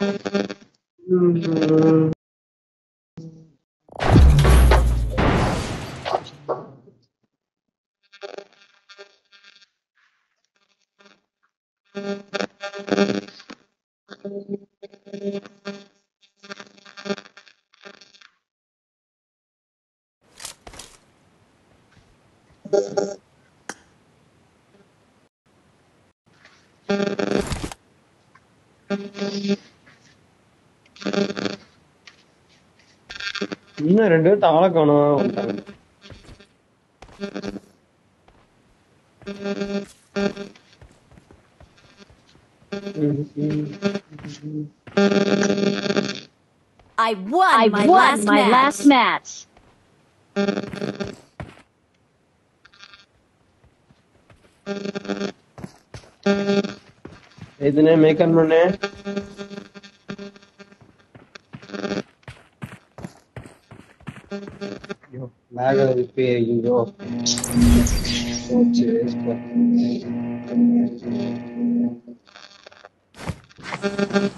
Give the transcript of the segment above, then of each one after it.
He was also a member of the Society of Antiquaries. ரெண்டு பேரும் தாள காணும் I won I my, won last, my match. last match. இதுனே மேக்கன் I'm gonna repair you, bro. Don't chase, but...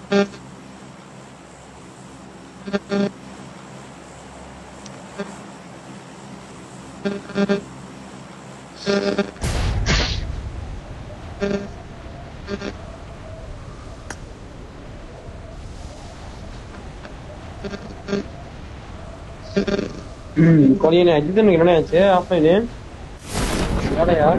கொலியனே அஜித்தனுக்கு என்ன ஆச்சு offline வேலையா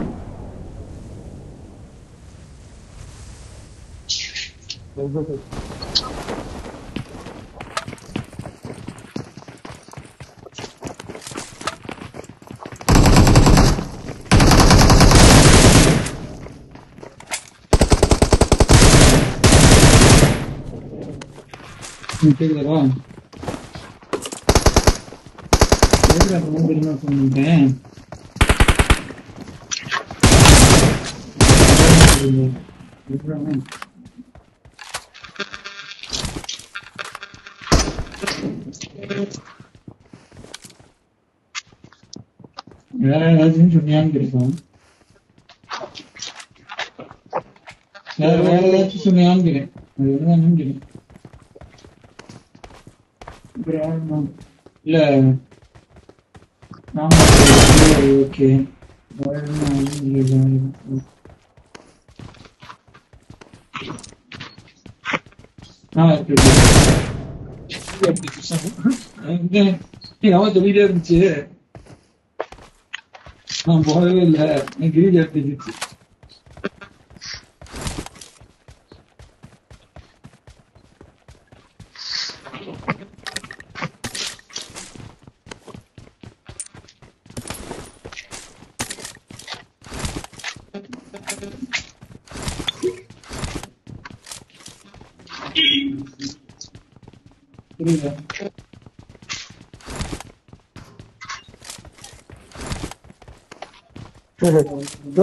ம், pure come prima con te sicuramente eh, raggiunge neanche sono വേറെ ഏതാച്ചും സുമയാണെങ്കിൽ അതുകൊണ്ട് തന്നെ ഇല്ല okay. Why am I using Ah, okay. Hey, how the video is here? I'm boiling. I'm grilling.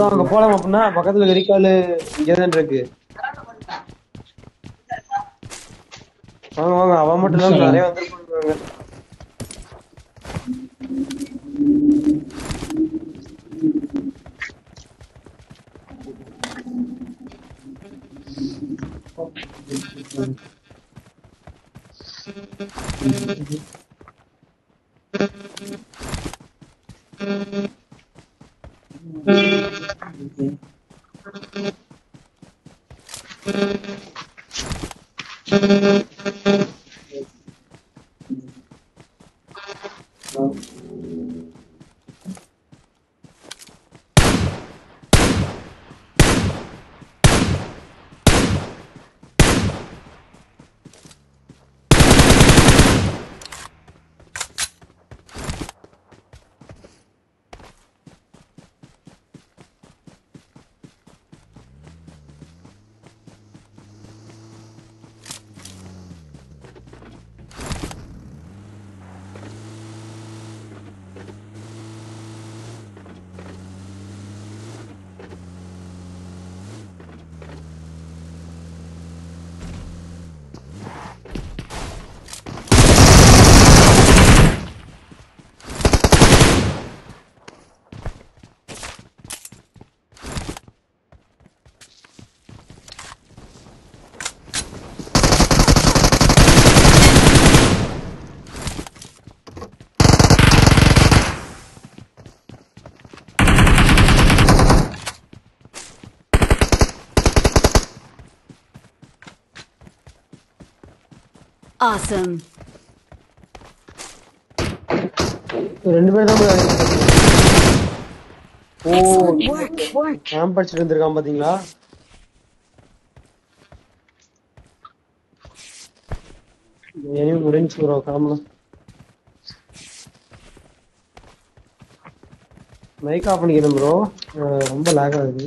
So அங்க போலாம் அப்படின்னா பக்கத்துல வெறிக்கால் இங்கதான் இருக்கு வாங்க வாங்க அவன் மட்டும் தான் நிறைய வந்துருப்பாங்க Thank you. 嗯。Awesome. ரெண்டு பேரும் தான் ஓ. கேம்ப் அடிச்சிட்டு இருந்திருக்கான் பாத்தீங்களா? இனிமே முடிஞ்சு ப்ரோ கிளம்பலாம் மைக் ஆஃப் பண்ணிக்கிறேன் ப்ரோ ரொம்ப லேக் ஆகுது.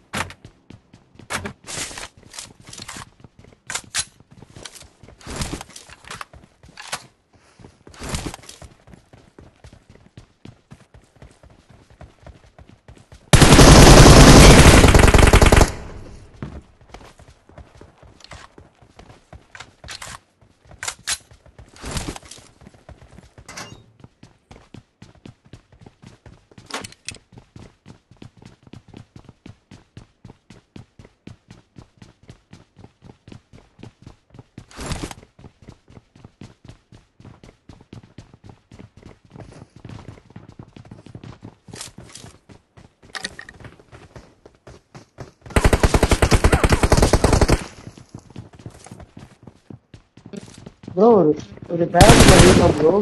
ஒரு ஒரு பேரண்ட் இருக்கான் ப்ரோ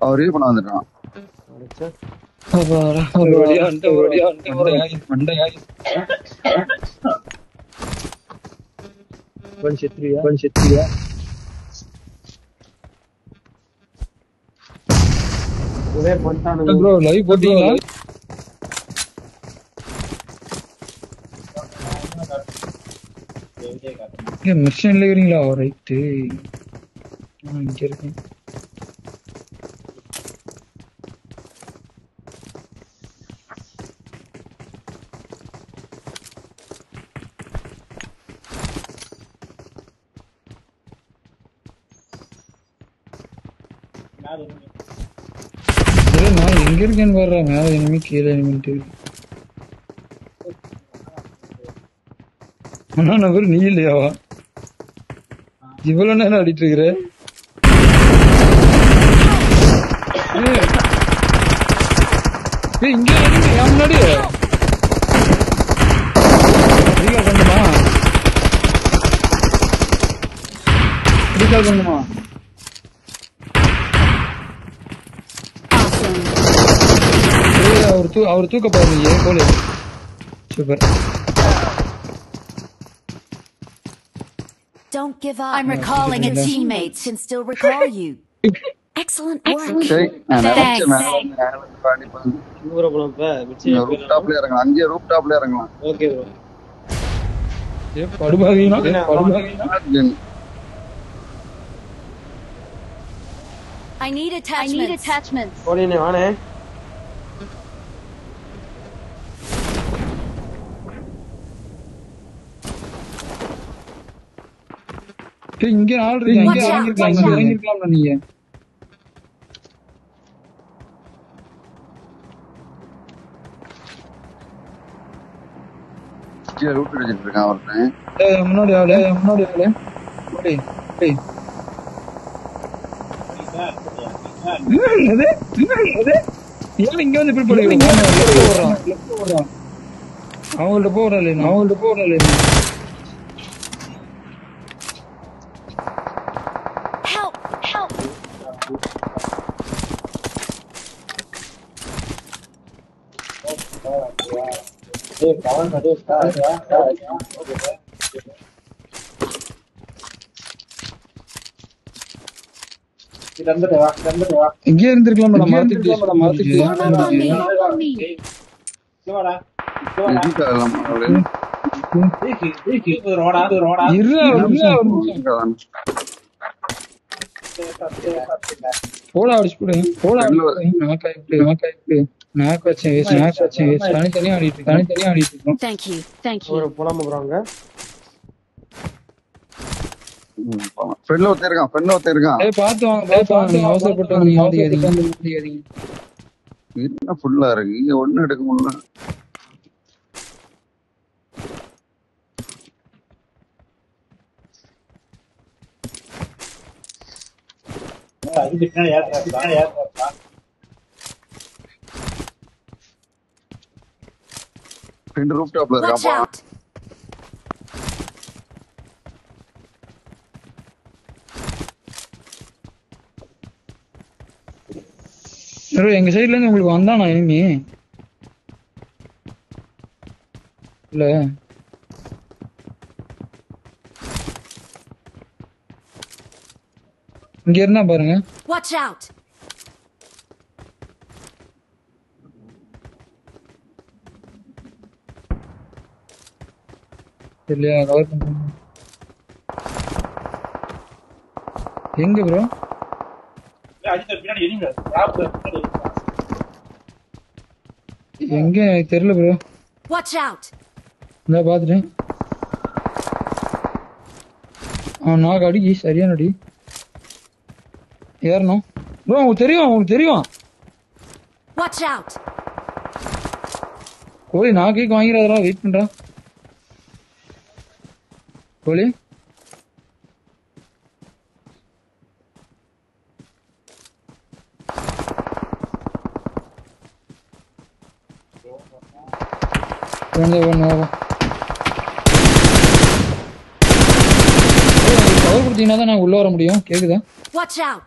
அவர் ரீல் பண்ண வந்துட்டான். ஒரு வழியா வழியா ப்ரோ லைவ் போட்டீங்களா? மிஷன்ல இருக்கிறீங்களா? ரைட்டு இங்க இருக்கேன் நான் எங்க இருக்கேன்னு பாரு மேல இனிமே கீழே இனிமேட்டு அண்ணா நபர் நீ இல்லையாவா இவ்வளவு நேரம் அடிட்டு இருக்கிற இங்க இறங்கு, என் முன்னாடி ரீகால் பண்ணுமா ரீகால் பண்ணுமா Awesome. ஏய், அவர் தூ அவர் தூக்க பாருங்க ஏ போல super Don't give up. I'm recalling a teammate. Can still recall you. Excellent work. சரி நான் Thanks. நினைச்சேன் மேல வந்து மேல வந்து பாடி பண்ணு. ப்ரோ போலாம் இப்ப மிச்சி நீங்க ரூப் டாப்ல இறங்கலாம் அங்கேயே ரூப் டாப்ல இறங்கலாம் okay bro A படுபாவீனா படுபாவீனா gen. I need attachments. I need attachments. போனே வானே ஏய், இங்க ஆள் இருக்கு இங்க Watch out, இறங்கிருக்கலாம் watch இங்க out. இறங்கிருக்கலாம்ல நீங்க கீழே ரூட் அடிச்சிட்டு இருக்கான் ஒருத்தன் முன்னாடி ஆளு முன்னாடி ஆளு. முன்னாடி இங்க வந்து இப்படி படிக்கிறீங்க அவங்கள்ட்ட போறாள் அவங்கள்ட்ட போறாள் Help! இங்கே இருந்திருக்கலாம் மேடம் மரத்துக்கு மரத்துக்கு on me. Form on me. எதுக்கு அதெல்லாம் அவரு? இருடா, ஒரு நிமிஷம். இருக்காதான். போடா அடிச்சு போடு போடா நாக்கு வச்சேன் வேஸ்ட் நாக்கு வச்சேன் வேஸ்ட் தனித்தனியா ஆடிட்டு இருக்கோம் தனித்தனியா ஆடிட்டு இருக்கோம். Thank you. Thank you. ஒரு போலாமா ப்ரோ அங்க ஃப்ரெண்ட்ல ஒருத்தன் இருக்கான் ஃப்ரெண்ட்ல ஒருத்தன் இருக்கான். ஏய் பாத்து வாங்க பாத்து வாங்க. நீங்க அவசரப்பட்டு வந்து மாட்டிக்காதீங்க மாட்டிக்காதீங்க என்ன ஃபுல்லா இருக்கு? இங்க ஒண்ணும் எடுக்க முடியல. அதுக்கு பின்னாடி ஏறுறா. ரெண்டு ரூப் டாப்ல out. ப்ரோ எங்க சைடுல இருந்து உங்களுக்கு வந்தானா எனிமி இல்ல இங்க இருந்தா பாருங்க Watch out. இல்லையா கவர் பண்ணுங்க எங்க ப்ரோ. எங்க? தெரியல ப்ரோ. Watch out. இந்த பாத்துட்டேன் அவன் நாக்கு அடி சரியான அடி. ஏறணும். ப்ரோ உங்களுக்கு தெரியும் உங்களுக்கு தெரியும். Watch out. கோழி நான் கேக் வாங்கிறதா வெயிட் பண்றா. கோழி ஒன்று ஒன்று கவர் கொடுத்தீங்கன்னா தான் நான் உள்ள வர முடியும் கேக்குதா Watch out.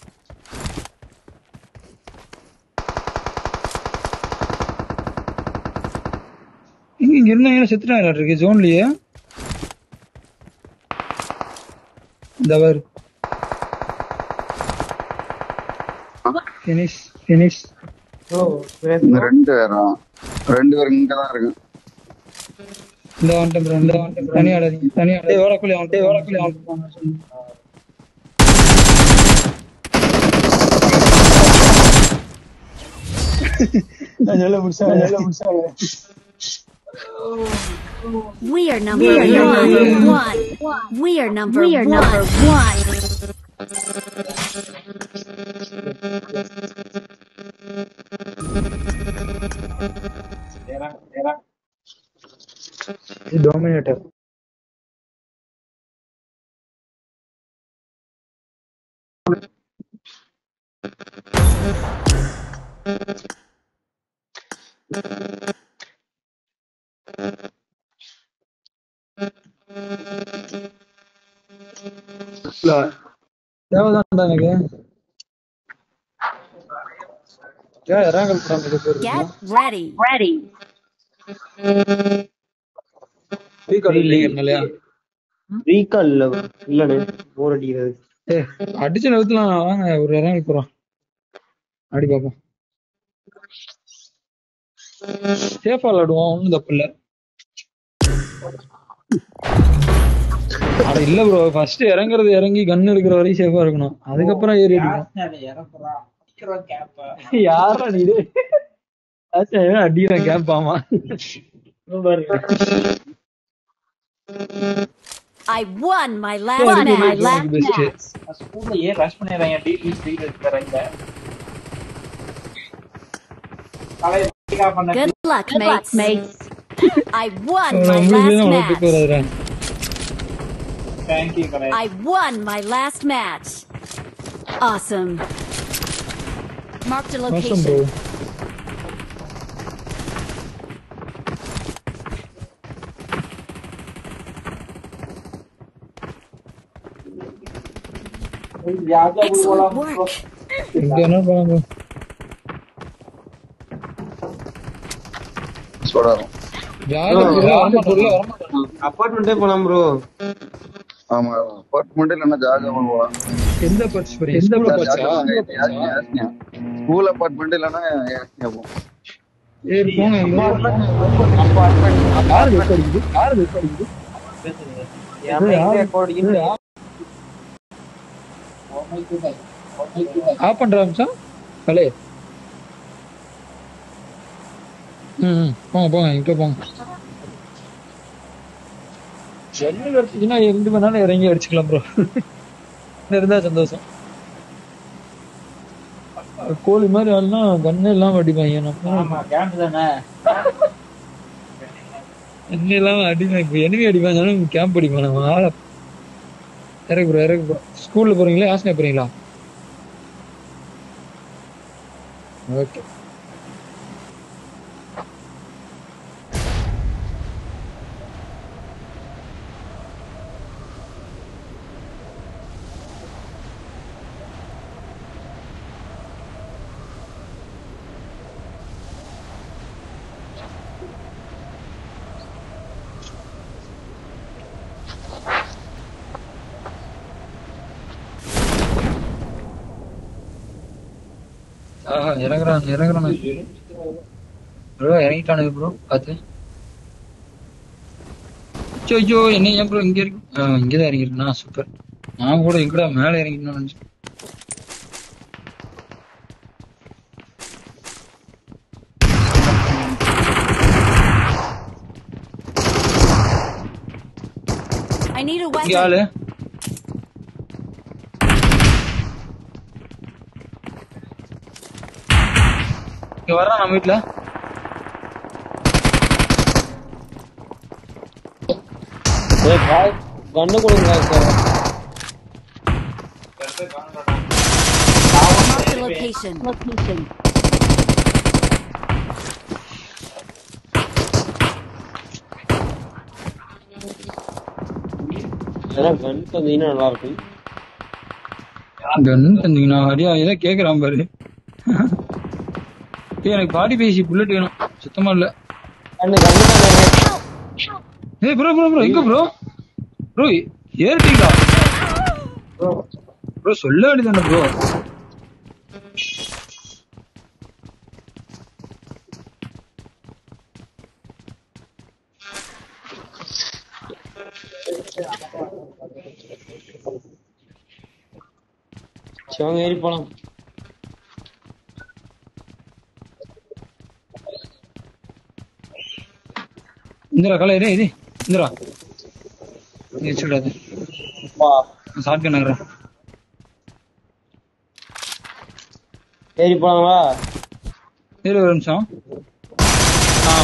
இங்க இருந்தாங்க செத்துட்டாங்க இருக்கு? ஜோன்லயே? இந்த பாரு. ஃபினிஷ் ஃபினிஷ் ப்ரோ ரெண்டு பேரும் ரெண்டு பேரும் இங்கதான் இருக்கு இந்த வந்துட்டேன் bro, இந்த வந்துட்டேன் தனியா ஆடாதீங்க தனியா ஆடாதீங்க ஓரக்குள்ளே வந்துட்டு ஓரக்குள்ளே வந்துட்டு நல்ல முடிச்சா நல்ல முடிச்சா. We are number, we are number one. one. We are number we are one. number one. Dominator. Thank you. தேவைதான்டா எனக்கு. ஏன் இறாங்கல் படம் இது பேரு Get ready. Ready. ஸ்பீக்கர் இல்லைங்க இல்லையா? ரீகால் இல்ல இல்லனே போர் அடிக்கிறது. ஏ அடிச்சு நிறுத்தலாம் வாங்க ஒரு இறங்கி போறோம். அடி பாப்போம். சேஃபா விளாடுவோம் ஒண்ணும் தப்பு இல்ல. அட இல்ல ப்ரோ ஃபர்ஸ்ட் இறங்குறது இறங்கி கன் எடுக்கிற வரைக்கும் சேஃபா இருக்கணும் அதுக்கப்புறம் ஏறி அடிக்கணும் அதை. யாரா நீ அடிக்கிறான் கேப்பாமா I won my last my last match. ஸ்கூல்ல ஏன் rush பண்ணிடுறாங்க? DP speed எடுத்துறாங்க. Good luck, mates. I won my last match. Thank you, Karai. I won my last match. Awesome. Marked a location. Awesome, Excellent work. That's what I அப்பார்ட்மெண்ட்டே போலாம் bro ஆமா எந்த school apartment இல்லைன்னா யாஸ்னியா போகும் சரி போங்க இங்க. யாரு wait அடிக்குது யாரு வெயிட் அடிக்குது ஆஃப் பண்ற அம்சம் கலே ம் போங்க போங்க இங்க போங்க. என்ன கிடைச்சுன்னா எங்க வேணாலும் இறங்கி அடிச்சுக்கலாம் ப்ரோ இருந்தா சந்தோஷம். கோழி மாதிரி ஆள்னா கண்ணு இல்லாம அடிப்பாங்க என்ன இல்லாம அடிப்பாங்க இப்ப enemy அடிப்பாங்க கேம்ப் அடிப்பாங்க நம்ம ஆள. இறக்கு ப்ரோ இறக்கு ப்ரோ ஸ்கூல்ல போறீங்களா ஆசனை போறீங்களா? ஓகே. ஆஹா இறங்குறான் ப்ரோ இறங்கிட்டானுங்க ப்ரோ பார்த்து ஐயோ, என்ன ஏன் ப்ரோ இங்க இருக்கு. ஆ, இங்கதான் இறங்கிருக்கா சூப்பர். நான் கூட எங்கடா மேல இறங்கிட்டேன்னு நினைச்சேன். I need a இங்க weapon. ஆளு இங்க வர்றான் நம்ம வீட்டுல கண்ணு கொடுங்க sir Mark the location. Location. ஏன்னா கன் தந்தீங்கன்னா நல்லா இருக்கும் கன் தந்தீங்கன்னா அடியா ஏதோ கேக்குறான் பாரு ஏய், எனக்கு பாடி பேசி புல்லட் வேணும். சுத்தமா இல்ல. ஏய் ப்ரோ ப்ரோ ப்ரோ எங்க ப்ரோ ப்ரோ ஏறிட்டீங்களா? ப்ரோ சொல்ல வேண்டியதானே ப்ரோ சிவங்க ஏறி போலாம். இந்திரா கலை இதே இது இந்திரா. நீ வச்சுடாது வா. ஷார்ட் கன் ஆகிறேன் ஏறி போலாங்களா இரு ஒரு நிமிஷம். ஆ.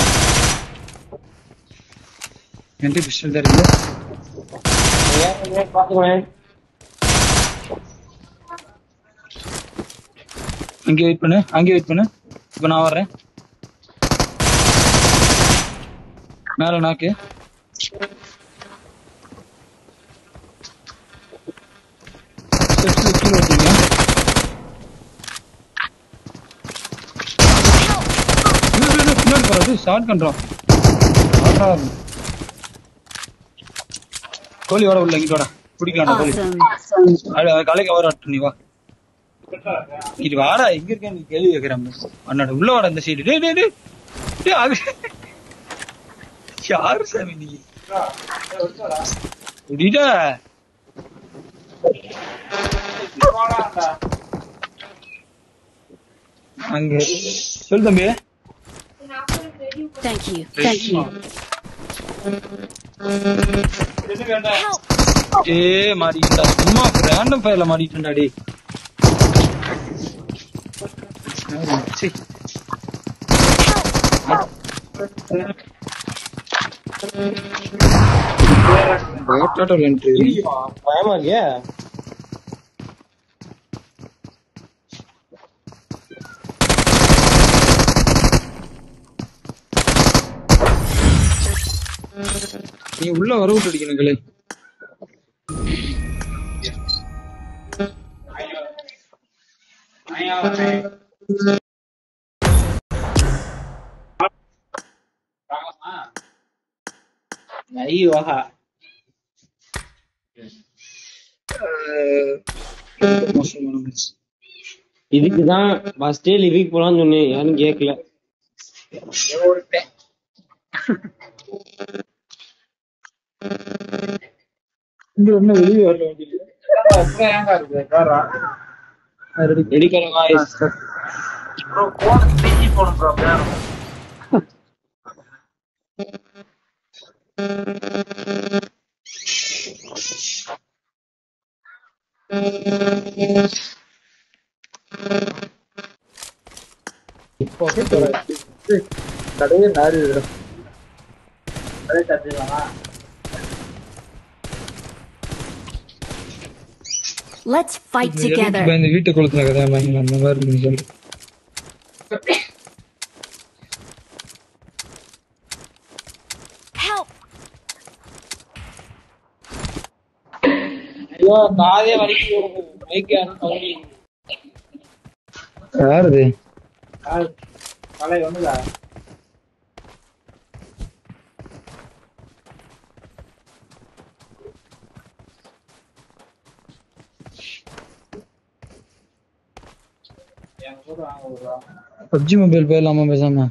என்கிட்ட பிஸ்டல் தான் அங்கே வெயிட் பண்ணு அங்கே வெயிட் பண்ணு. இப்போ நான் வர்றேன் மேல நாக்கு ஸ்டெப்ஸ்ல கீழே வச்சிருக்கேன் இல்ல, இல்ல, இல்ல, பின்னாடி போறாது ஸ்டார்ட் பண்றோம் கோழி வர உள்ள இங்கிட்டு வாடா பிடிக்கலாம் கோழி. கலைக்கு வர நீ வா. இது வாடா எங்க இருக்கேன்னு கேள்வி கேக்குறேன் அண்ணாட உள்ள வாடா இந்த சைடு டேய் டேய். டேய் அது யாரு சாமி நீ விடிடா அங்க சொல்லு தம்பி Thank you. Thank you. Help! ஏ மாட்டிக்கிட்டா சும்மா ரேண்டம் ஃபயர்ல மாட்டிக்கிட்டா டேய் சீ. பயமா இருக்கியா நீ உள்ள வர விட்டு அடிக்கணும் கலை ஐயோ. மோசமான match. இதுக்குதான் ஃபர்ஸ்டே லிவிக் போலாம்னு சொன்னேன் யாரும் கேட்கல இங்க ஒண்ணும் வெளியே வரல வண்டியில. ப்ரோ போன் ப்ரோ கடையே நாரி விடும். அதே தட்டிடலாமா Let's fight இந்த together. பயந்து வீட்டை கொளுத்துன கதை அந்த மாதிரி சொல்லு. காதே வலிக்கு யாரும் கலை வந்துதா? ப்ரோ பப்ஜி மொபைல் போயிடலாமா பேசாம.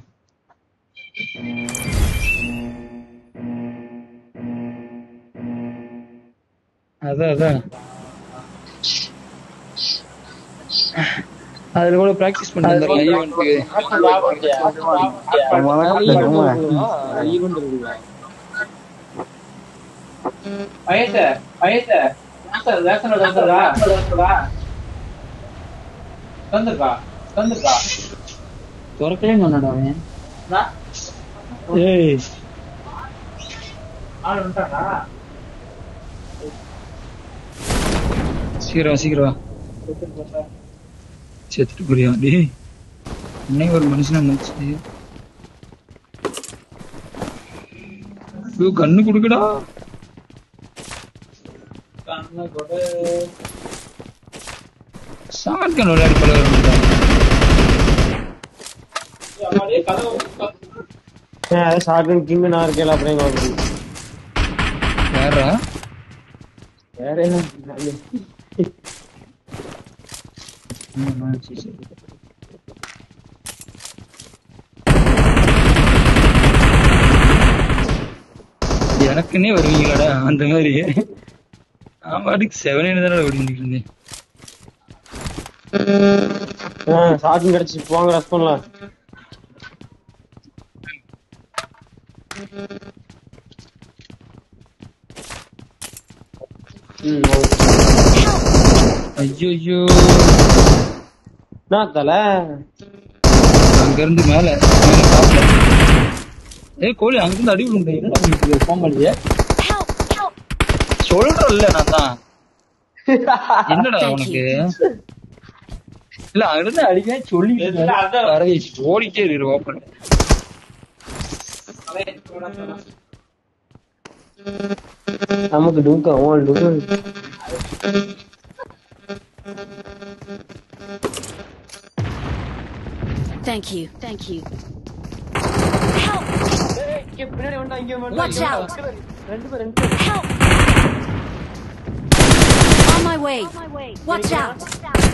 அதான் அதான். அதுல கூட பிராக்டிஸ் பண்ணிட்டு ஈவென்ட்க்கு சொன்னடா அவன். ஏய். ஆள் வந்துட்டானா? சீக்கிரம் வா, சீக்கிரம் வா. செத்துட்டு போறியா டேய் இன்னைக்கு ஒரு மனுஷனா நினைச்சு ஐயோ, கண்ணு குடுக்கடா கண்ணு கொடு ஷார்ட் கன் விளையாடி பழக அப்படியே கதவு ஷார்ட் கிங் நான் இருக்கேன் அப்புறம் எங்க வருது? யாரா வேற என்ன சரி. எனக்குன்னே வருவீங்களாடா அந்த மாதிரி நான் பாட்டுக்கு செவன் தானே ஓடிட்டு இருந்தேன் ஷார்ட் கிடைச்சு போங்க ரஷ் பண்ணலாம். ஐயோ ஐயோ என்ன தல. அங்க இருந்து மேல ஏய் கோழி அங்க இருந்து அடி விழுந்து என்னடா பண்ணிட்டு இருக்க கோமாளியே! சொல்றேன்ல நான் தான். என்னடா உனக்கு? இல்ல அங்க இருந்து அடிக்க சொல்லி வர வச்சு ஓடிட்டே இரு ஓப்பன் நமக்கு டூக்கம் ஓல் டூக்கம் Thank you. Thank you. Help! Watch out! Help! On my way. Watch out! Help!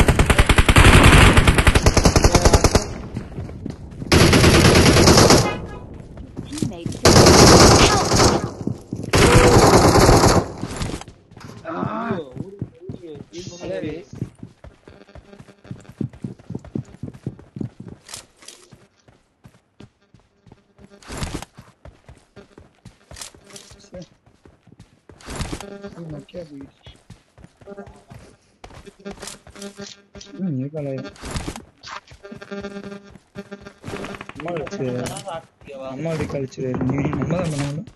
அம்மா அப்படி கழிச்சு நம்ம தான் பண்ணணும்.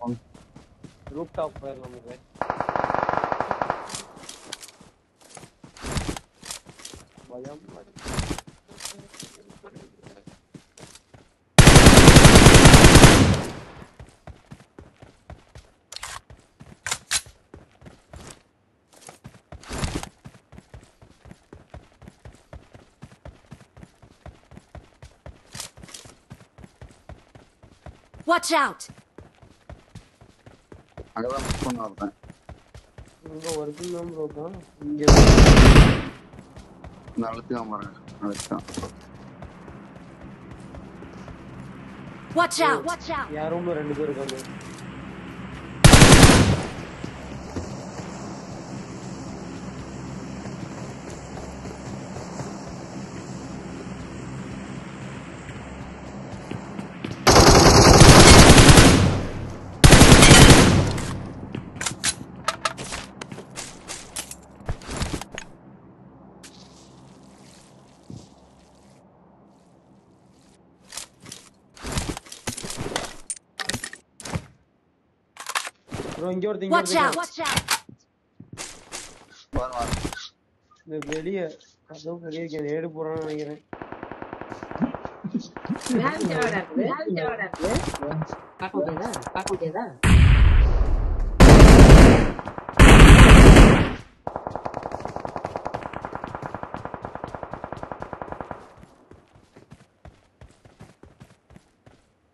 on rooftop where one is Watch out! அங்கதான் மிஸ் பண்ண வரேன் இங்க ஒரு கிலோமீட்டர் இருக்கும் இங்க இந்த அழுத்துக்காம வரேன் ரூம்ல ரெண்டு பேர் இருக்காங்க? ப்ரோ இங்க ஒருத்தன் ஒருத்தன் out! Watch out! வர வர இந்த வெளிய கதவு வெளிய இருக்கேன் ஏடு போறான்னு நினைக்கிறேன் பார்க்க முடியாதா பார்க்க முடியாதா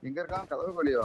எங்க இருக்கான் கதவு வெளியோ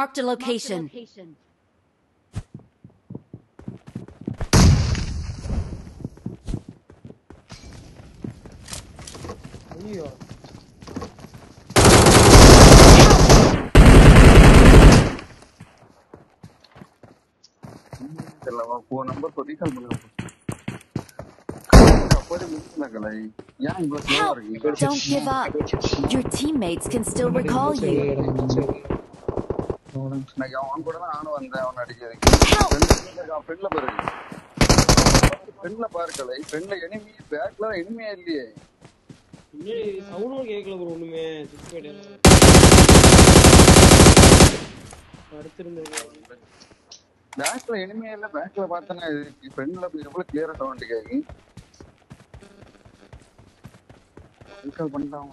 Marked a location. Marked a location. Help! Don't give up. Your teammates can still recall you. அவன் கூட தான் நானும் வந்தேன் அவன் அடிக்கிறதுக்கு! ஃப்ரெண்ட்ல பாரு ஃப்ரெண்ட்ல பாரு கலை ஃப்ரெண்ட்ல எனிமி பேக்ல எனிமியா இல்லையே. சவுண்டும் கேட்கல ப்ரோ ஒண்ணுமே. அடுத்திருந்தது பேக்ல எனிமியா இல்ல பேக்ல பார்த்தேன்னா ஃப்ரெண்ட்ல எவ்வளவு கிளியரா சவுண்ட் கேக்கு கால் பண்ணிட்டான்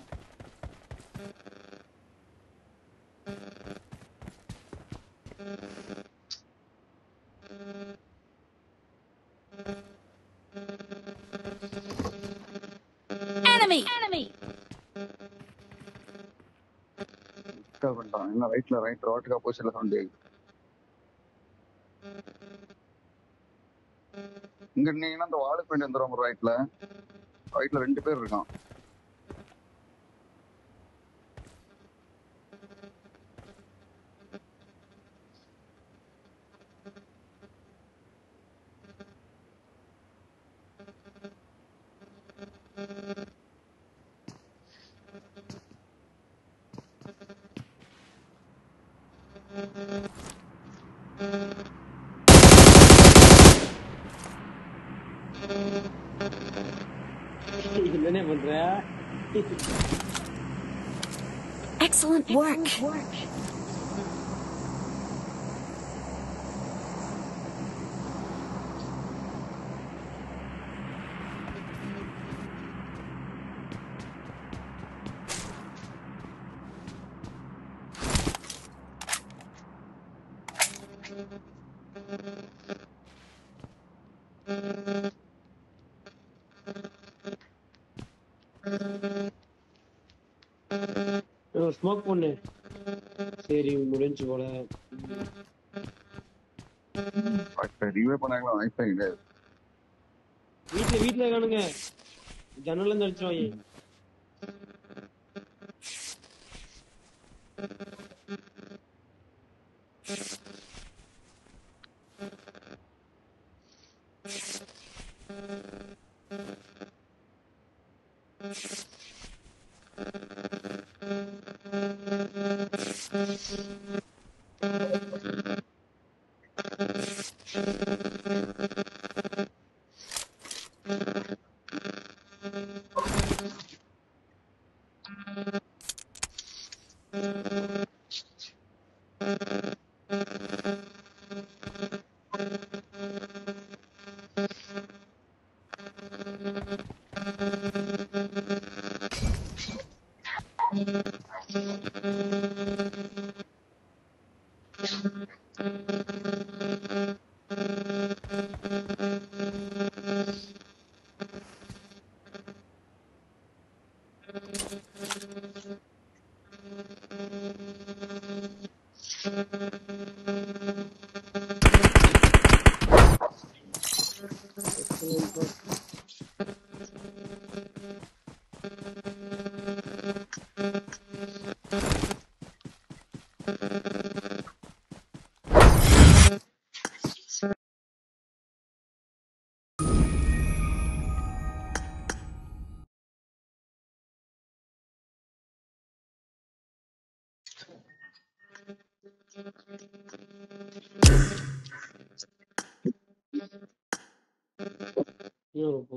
Enemy! Enemy! என்ன ரைட்ல ரைட் ரோட்டுக்கு ஆப்போசிட்ல சவுண்ட் கேக்கு இங்க இருந்தீங்கன்னா அந்த வாழை போயிட்டு வந்துடும் ரைட்ல ரைட்ல ரெண்டு பேர் இருக்கான் Good work. Work. Thank you. Smoke பண்ணு. சரி முடிஞ்சு போல. ரிவே பண்ணாங்களா? வாய்ப்பே கிடையாது வீட்ல வீட்ல காணுங்க ஜன்னல்ல இருந்து அடிச்சிருவாங்க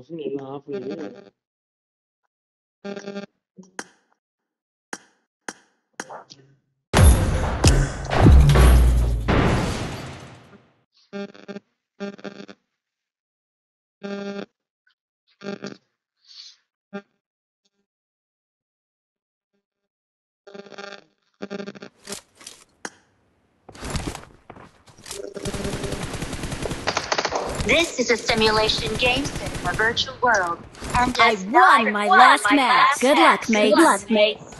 ஏன் பொசுன்னு எல்லாம் ஆஃப் பண்ணி This is a simulation game a virtual world and I won my won last my match. last Good luck, match. mates. Good luck, mates.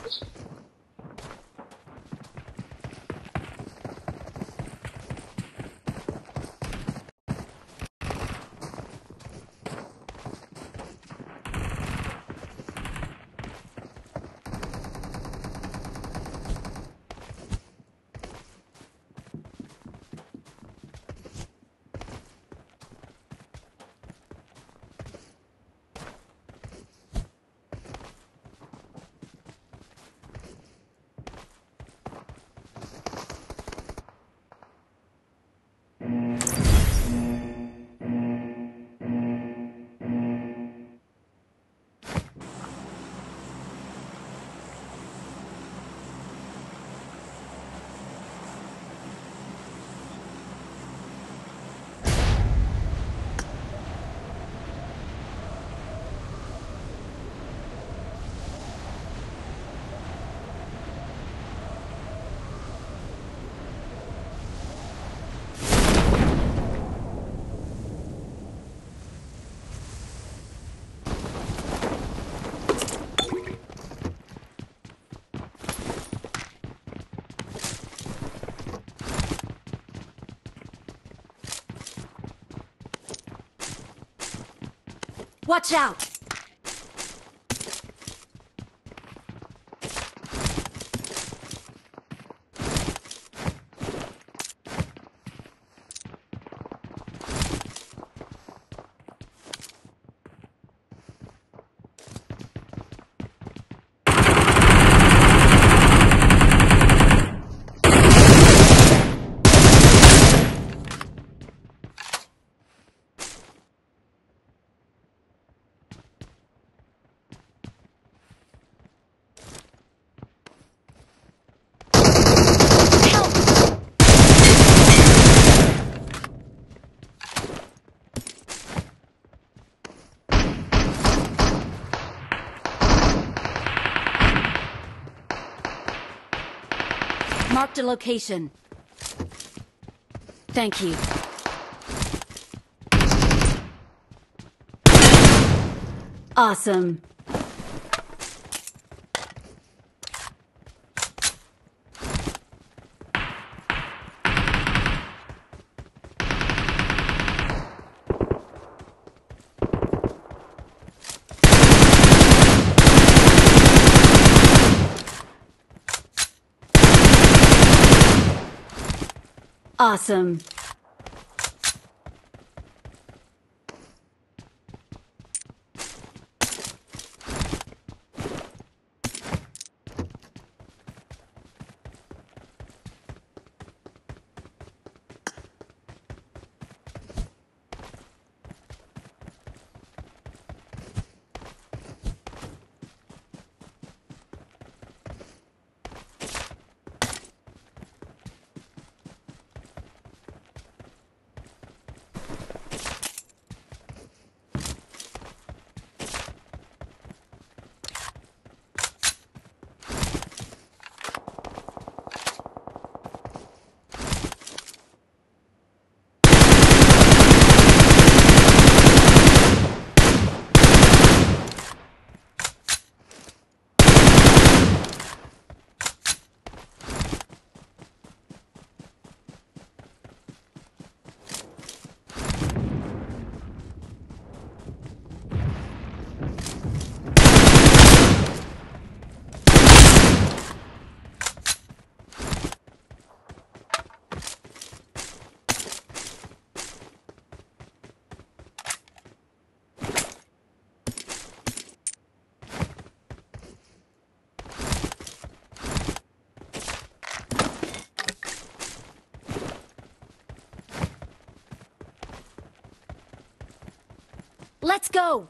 Watch out! Location. Thank you. Awesome. Awesome. Let's go.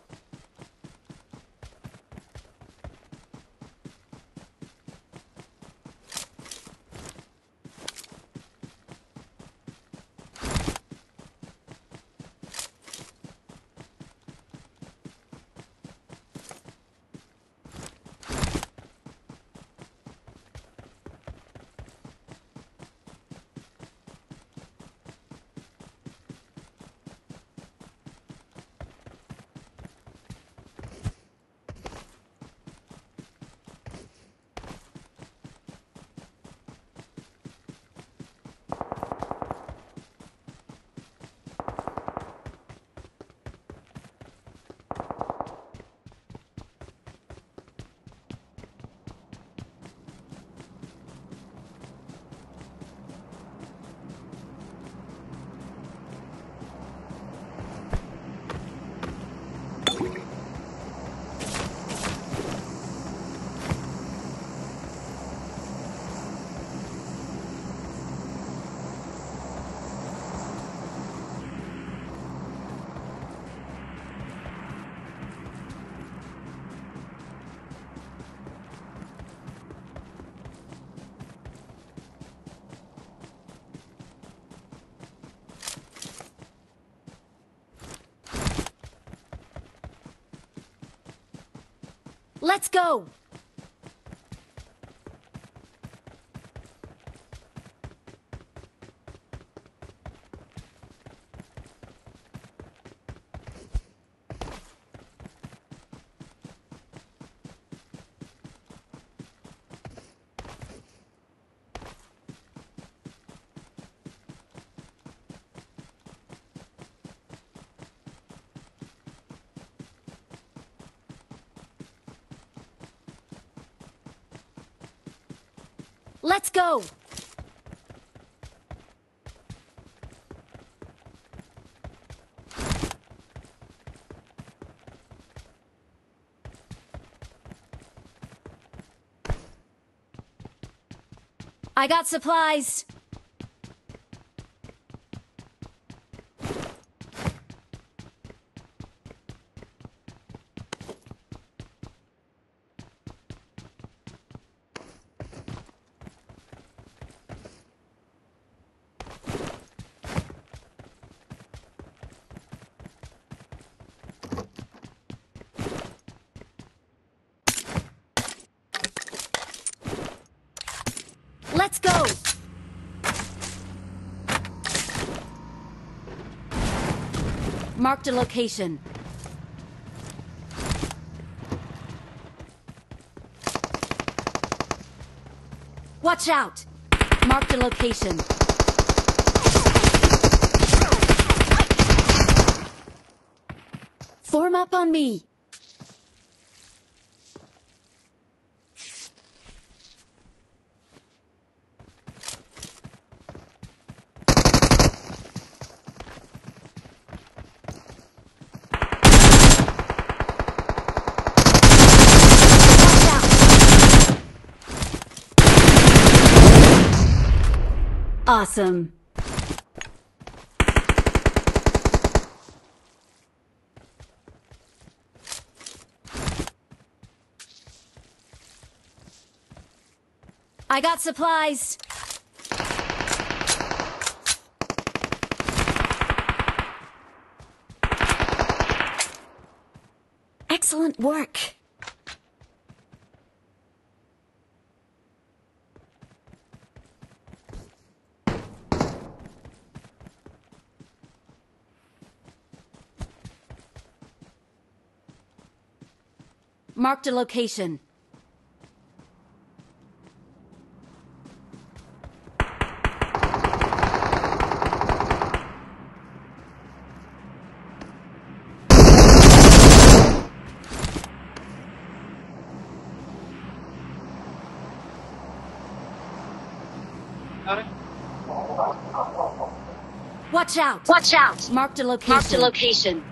Let's go. Let's go. I got supplies. Let's go. Marked a location. Watch out! Marked a location. Form up on me. Watch out! Awesome. I got supplies. Excellent work. Marked a location. Watch out! Watch out! Marked a location. Marked a location.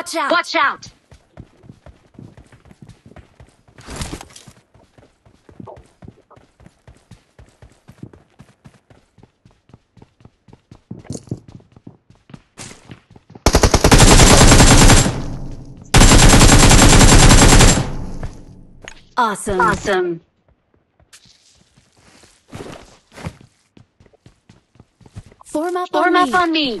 Watch out! Watch out! Awesome. Awesome. Form up Form on up me. on me.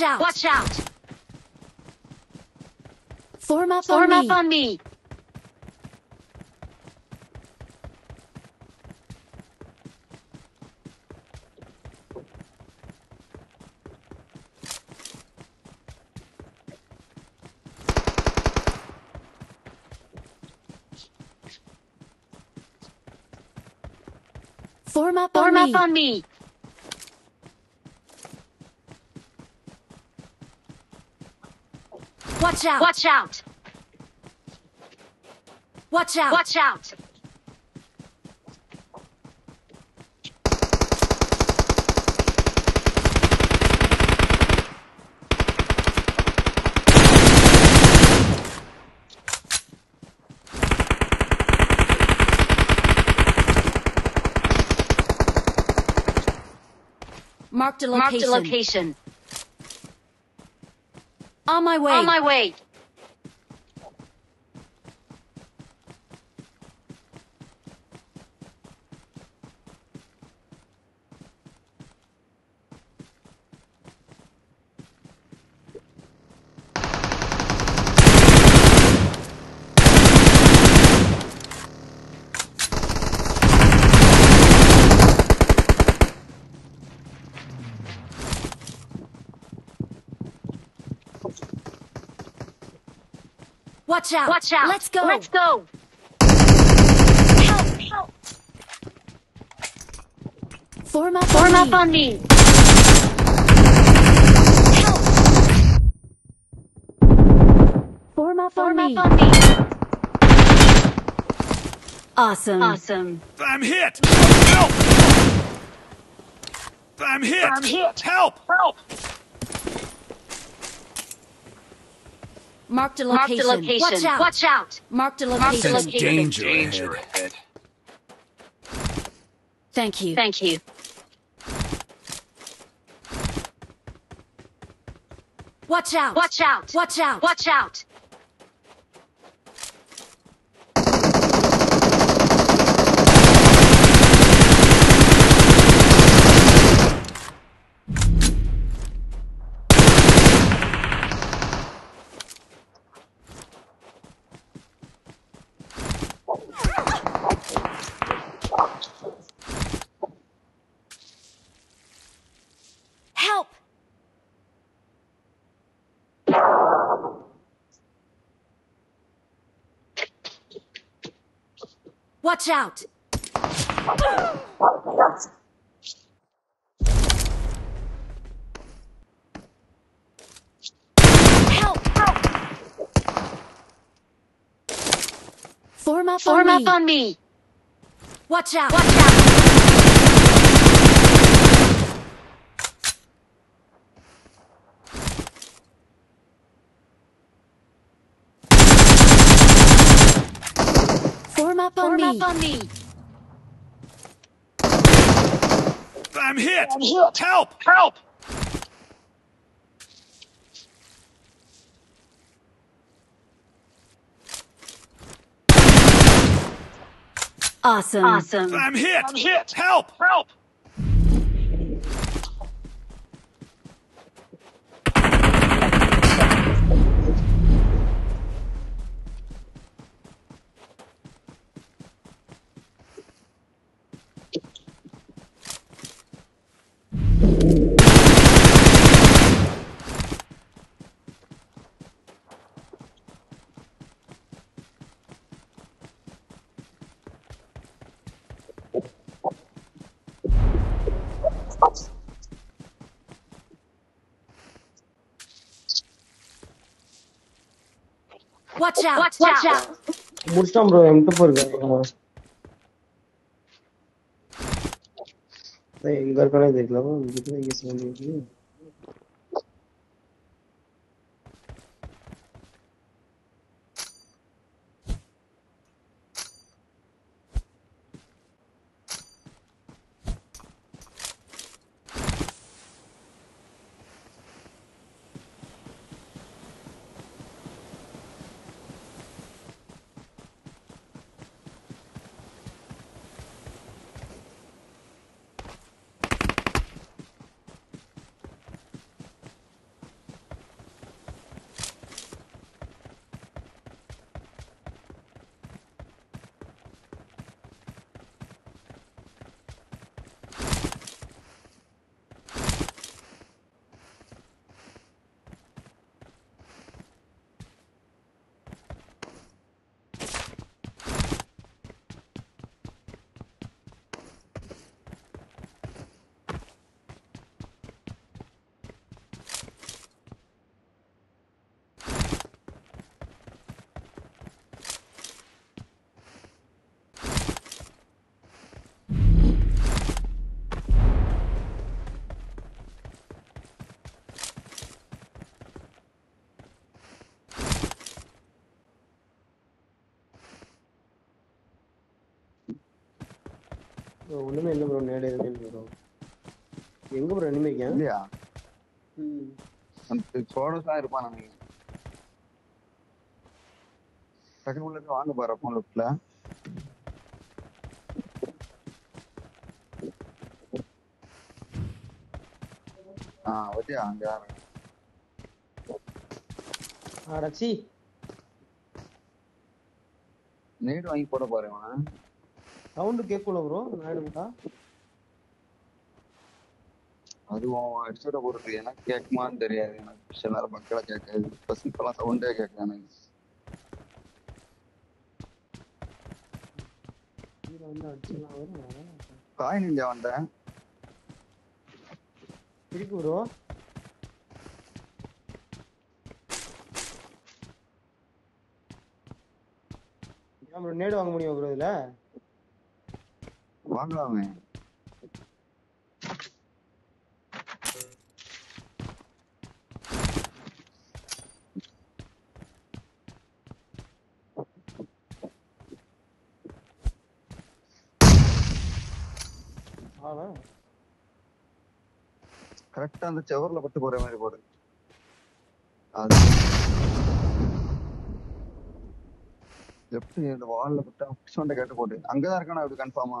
Watch out! Watch out! Form up Form on up me. on me. Form up Form on up me. on me. Watch out! Watch out! Watch out! Watch out! Marked a Marked a location. On my way. On my way. Watch out! Watch out. Let's go! Let's go. Help. Help. Form up Form on up me. on me. Help. Form up Form on me. up on me. Awesome. Awesome. I'm hit! Help! I'm hit! I'm hit. Help! Help. Marked a Mark location. the location. Watch out! Watch out. Marked a Mark the location. Sense location. danger, ahead. Thank you. Thank you. Watch out! Watch out. Watch out! Watch out. Help! Watch out! Help! Form up Form on up me. on me. Watch out! Watch out. Form up on me. up on me. I'm hit! Help! Help. Awesome. Awesome. I'm hit! I'm hit! Help! Help. Watch out! Watch Watch out. out! முடிச்சிட்டான் bro எம்ட்டு போயிருக்காங்க எங்க இருக்கானே தெரியல இங்கிட்டு இங்க sound இருக்கு ஒண்ணுமே இல்ல ப்ரோ நேடு எதுவுமே ப்ரோ எங்க ப்ரோ எனிமிக்கா இல்லையா? அந்த சோழஸ் தான் இருப்பான் நினைக்கிறேன். டக்குனு உள்ள வாங்க பாரு அப்போ லெஃப்ட்ல ஆ வட்டியா? அங்க யாரு? நேடு வாங்கி போட பாரு அவன் சவுண்ட் கேட்கல ப்ரோ நாயுடுங்கா அதுவும் ஹெட்செட்டை பொறுத்து. எனக்கு கேட்குமான்னு தெரியாது. எனக்கு சில நேரம் பக்கத்தில் கேட்காது பஸ் இப்போலாம் சவுண்டே கேட்குது எனக்கு. காயின் இந்தியா வந்தேன். இருக்கு ப்ரோ நேடு வாங்க முடியும் ப்ரோ இதில்? வாங்கலாமே கரெக்டா அந்த செவர்ல பட்டு போற மாதிரி போடு. அது. எப்படி இந்த வால்ல பட்டா? சவுண்ட கேட்டு போடு. அங்கதான் இருக்கானா? அப்படி கன்ஃபார்மா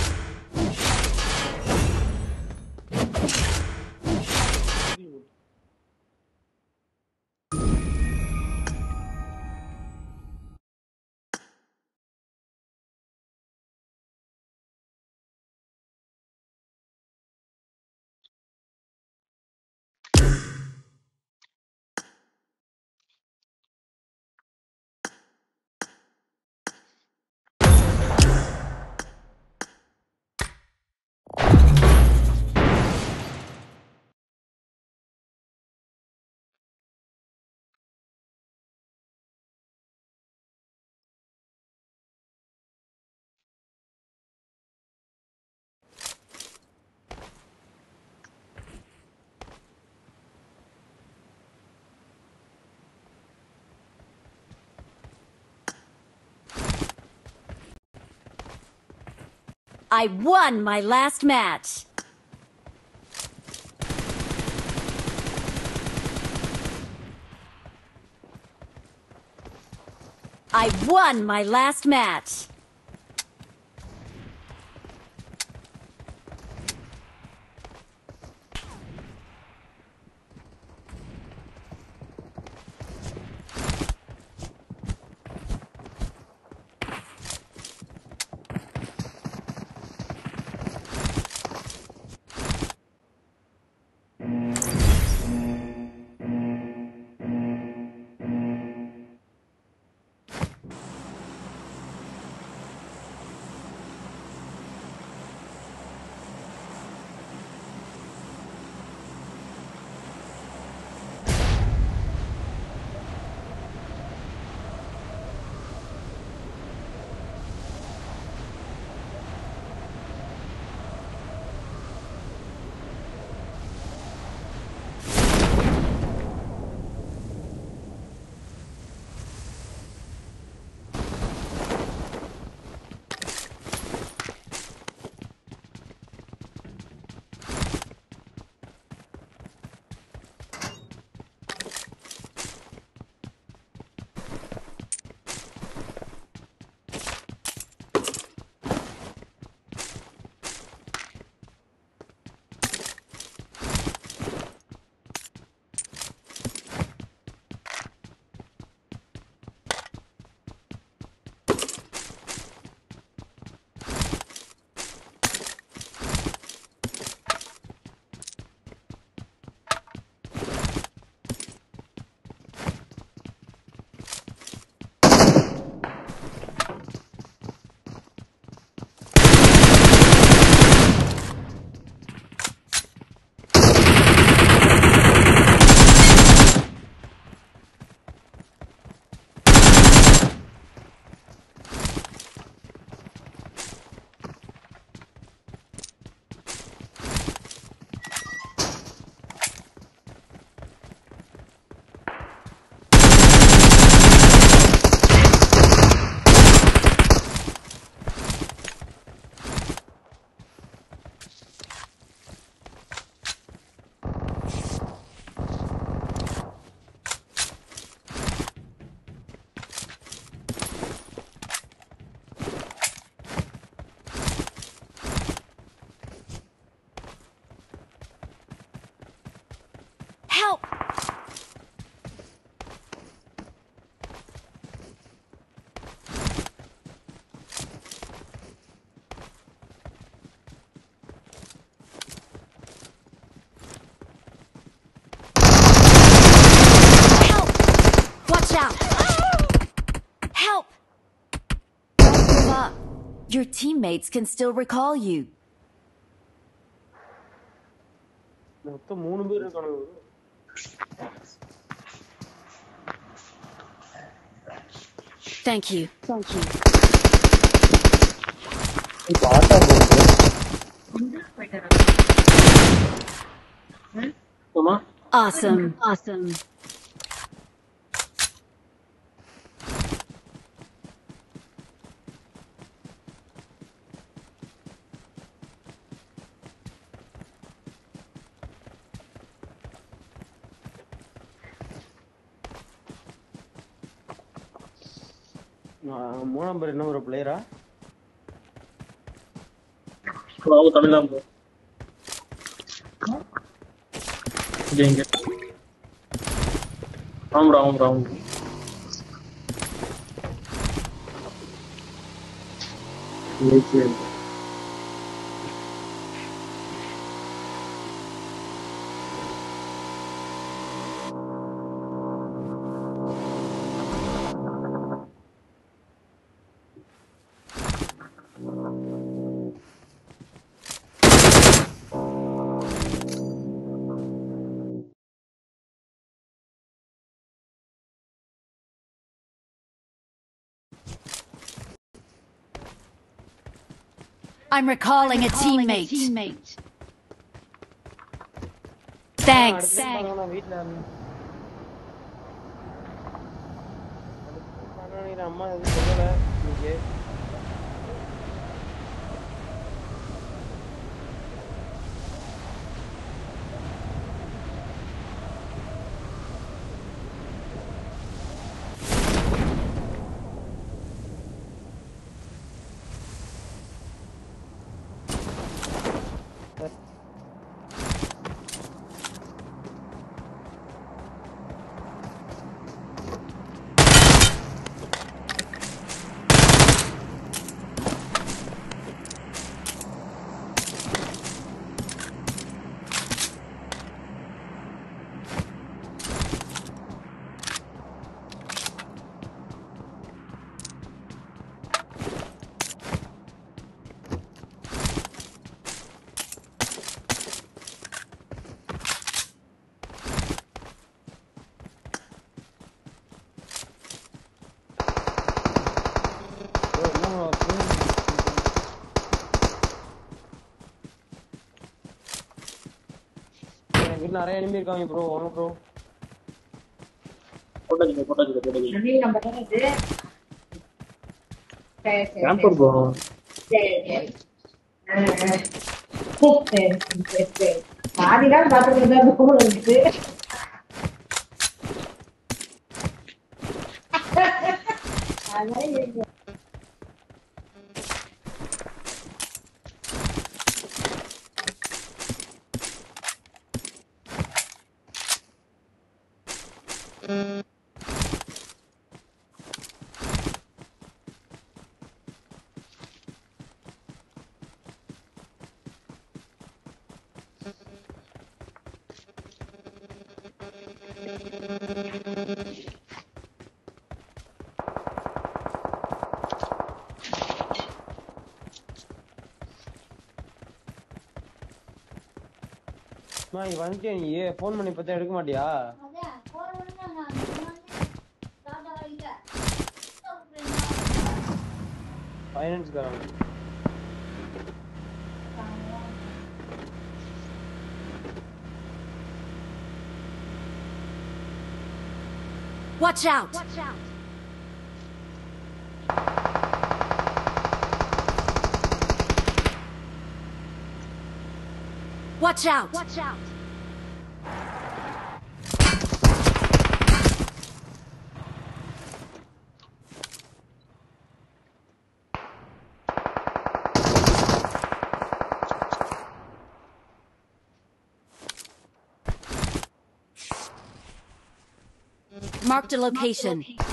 I won my last match. I won my last match. teammates can still recall you. மொத்தம் மூணு பேர் இருக்கானுங்க Thank you. Thank you. இப்ப ஆட்டா போகுது ஆமா Awesome. Awesome. அவங்க தமிழ் தான் bro. இங்க இங்க ஆமாடா ஆமாடா ஆமாடா சரி, சரி. I'm recalling, I'm recalling a, teammate. a teammate. Thanks. Thanks. நிறைய enemy இருக்காங்க ப்ரோ வாங்க ப்ரோ போட்டாச்சு போட்டாச்சு போட்டாச்சு நம்பி நம்ம தானே இது சரி சரி. கேம்பர் போகணும் சரி சரி. பாதிதான் அம்மா இங்க வந்துட்டியா நீ ஃபோன் பண்ணி பார்த்தா எடுக்க மாட்டியா ஃபைனான்ஸ்காரங்க Watch out. Watch out. Watch out! Watch out! Marked a location. Marked a location.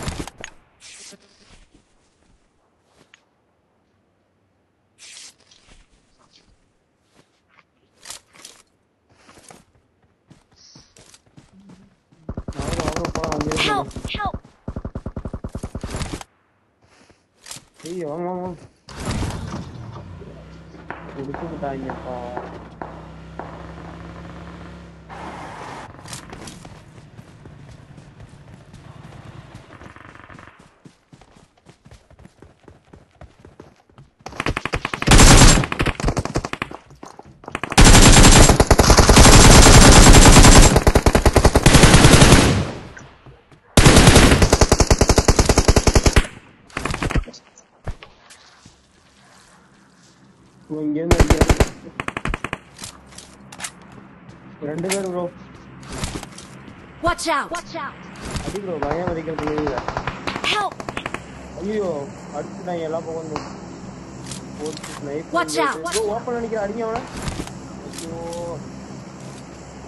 ரெண்டு பேர் bro Watch out! Watch out! அடி ப்ரோ பயம் வரைக்கிறது இல்ல Help! ஐயோ அடிச்சுட்டாங்க எல்லா பக்கம் போட்டு snipe Watch out. Bro open அடிக்கிற அடிங்க அவன ஐயோ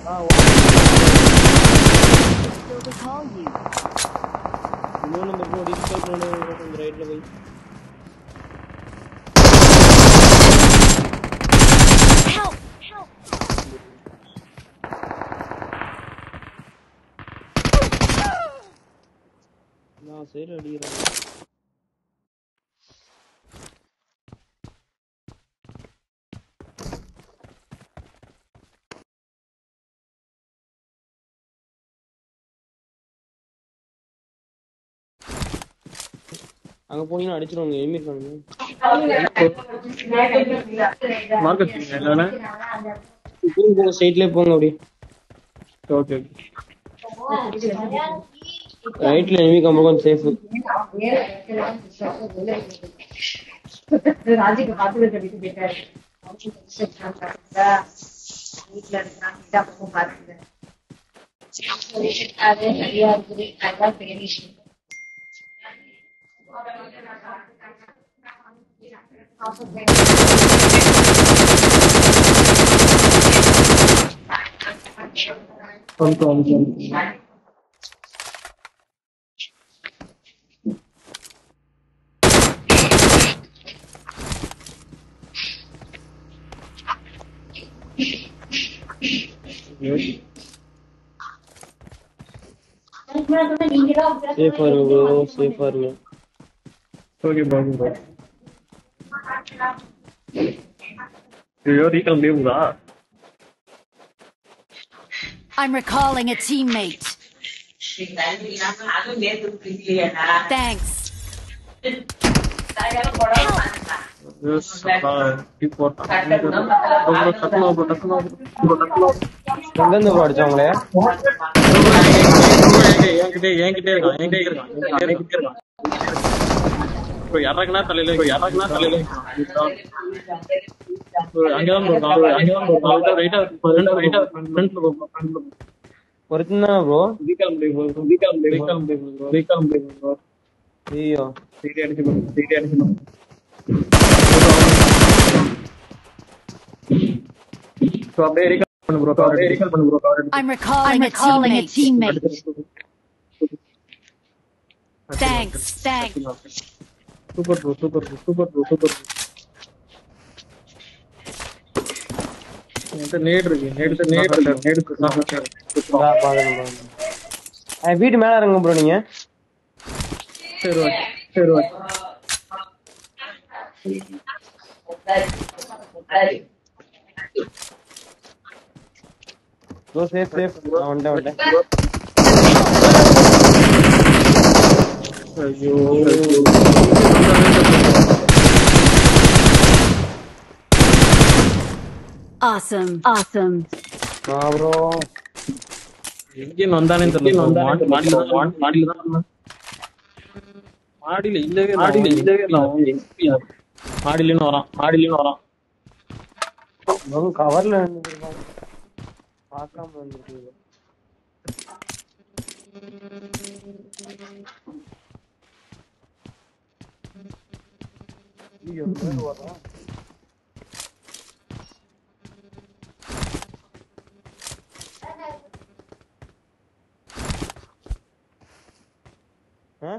ஆ Still to call you. இன்னொரு நம்பர் ப்ரோ டிஸ்கல் பண்ணு கொஞ்சம் ரைட்ல போய் சைடு அடிக்கிறேன் அங்க போனீங்கன்னா அடிச்சிருவாங்க எனிமி இருக்காங்க மார்க்கெட் போங்க போங்க சைட்லயே போங்க அப்படியே. Okay ரைட்ல எனிமி கம்ப கொஞ்சம் சேஃப் ராஜிக்கு பார்த்து விட்டு போயிட்டாரு வீட்டுல இருக்கிறாங்க அப்பவும் பார்த்துட்டு அது சரியா இருக்குது அதான் பெரிய விஷயம் For for me. Okay, bro, bro. You. I'm recalling a teammate. Thanks. Help. அடிச்சவங்களே என்கிட்ட இருக்கான் என்கிட்ட இருக்கான் என்கிட்ட இருக்கான் இப்போ யாராக்குனா தலையில இப்போ யாராக்குனா தலையில அங்கதான் போறான் அங்கதான் போறான் ரைட்டா ரெண்டு ரைட்டா ஃப்ரண்ட்ல போறான் ஃப்ரண்ட்ல ஒருத்தன் தானே ப்ரோ ரீகால் முடியும் ரீகால் முடியும் ரீகால் முடியும் ரீகால் முடியும் ஐயோ சீடி அடிக்கணும் சீடி அடிக்கணும் ஸோ அப்படியே ரீகால் பண்ணு ப்ரோ அப்படியே ரீகால் பண்ணு bro I'm recalling, a, teammate. Thanks. Thanks. Super bro super bro super bro super என்கிட்ட நேடு இருக்கு நேடு நேடு இருக்கு நேடு இருக்கு வா, பாக்குறேன் பாக்குறேன். அஹ் வீட்டு மேல இறங்க ப்ரோ நீங்க சரி ஓகே சரி ஓகே ப்ரோ சேஃப் சேஃப் நான் வந்துட்டேன் வந்துட்டேன் ஐயோ Awesome. Awesome. ஆ ப்ரோ எங்கே வந்தானே தெரியல மாடி மாடியில தான். மாடியில இல்லவே இல்லை. மாடியில இல்லவே இல்லை அவன் வரான் மாடியிலன்னு வரான். ப்ரோ கவர்ல இருந்துருப்பாங்க பார்க்காம ஐயோ ஆ?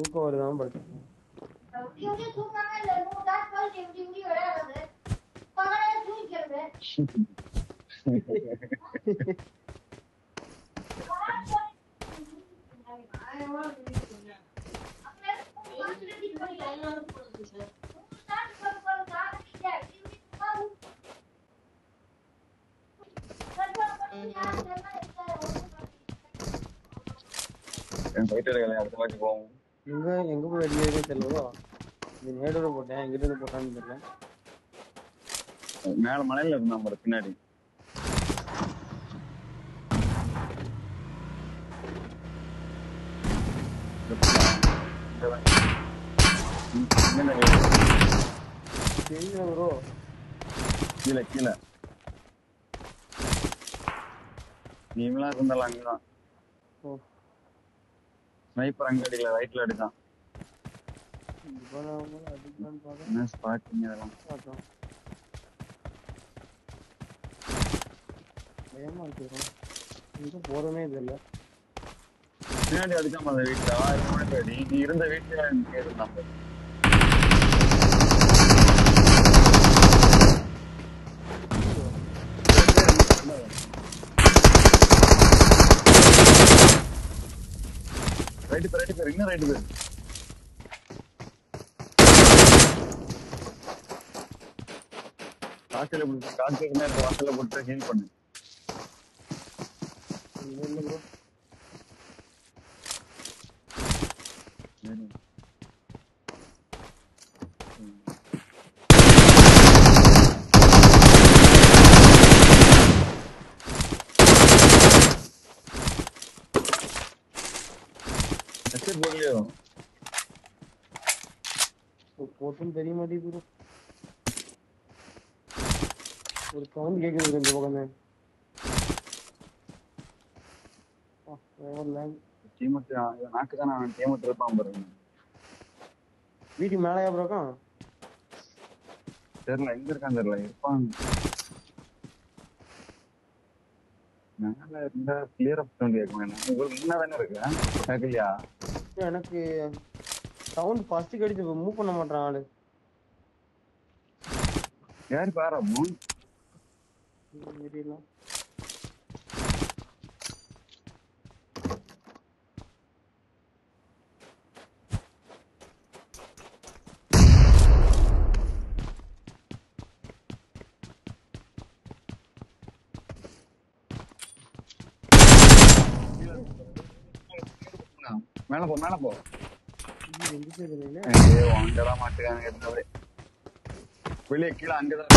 தூக்கம் வருதான் படுத்தேன் போயிட்டு இருக்கேன் அடுத்த வாட்டி போவோம் எங்க எங்க போய் அடிக்கிறதே தெரியல இது நேடோட போட்டேன். எங்கிட்ட இருந்து போட்டான்னு தெரியல. மேல மலையில இருந்தான் பாரு பின்னாடி. இந்த. தெரியல ப்ரோ கீழே கீழே. நீ இவெல்லாம் இருந்தாலும் அங்கதான். ஓ. ஸ்னைப்பர் அங்க அடிக்கல ரைட்ல அடிச்சான் என்ன ஸ்பாட்டிங் அதெல்லாம் பார்த்தோம் பயமா இருக்கிறோம் எங்க போறோமே தெரியல பின்னாடி அடிச்சாம அந்த வீட்டுல ஆயிரம் மணி அடி. நீ இருந்த வீட்டுல இருந்தான் பாரு. ரைட்டு பேர் ரைட்டு பேர் இன்னும் ரைட்டு பேர் காய்ச்சல போட்டு காய்ச்சல் நேரத்தில் வாசல்ல போட்டு ஹீல் பண்ணு. போடலையோ போட்டும் தெரிய மாட்டேங்குது ஒரு சவுண்ட் கேக்குது இந்த பக்கம். நாக்கு தான் நான் டீமட் இருப்பான் பாருங்க. வீட்டுக்கு மேலேயா ப்ரோ இருக்கான் தெரியல எங்க இருக்கான் தெரியல இருப்பான். மேல இருந்தா கிளியர் அப் சவுண்ட் கேட்க வேணாம் உங்களுக்கு முன்ன தானே இருக்கு? கேட்கலையா எனக்கு சவுண்ட் ஃபர்ஸ்ட் கடிச்சு மூவ் பண்ண மாட்டான் ஆளு. யார் பாராமோ தெரியல. மேல போ மேல போ. அங்கதான் மாட்டுக்காங்க இருந்தவரே. வெளியே கீழே அங்கதான்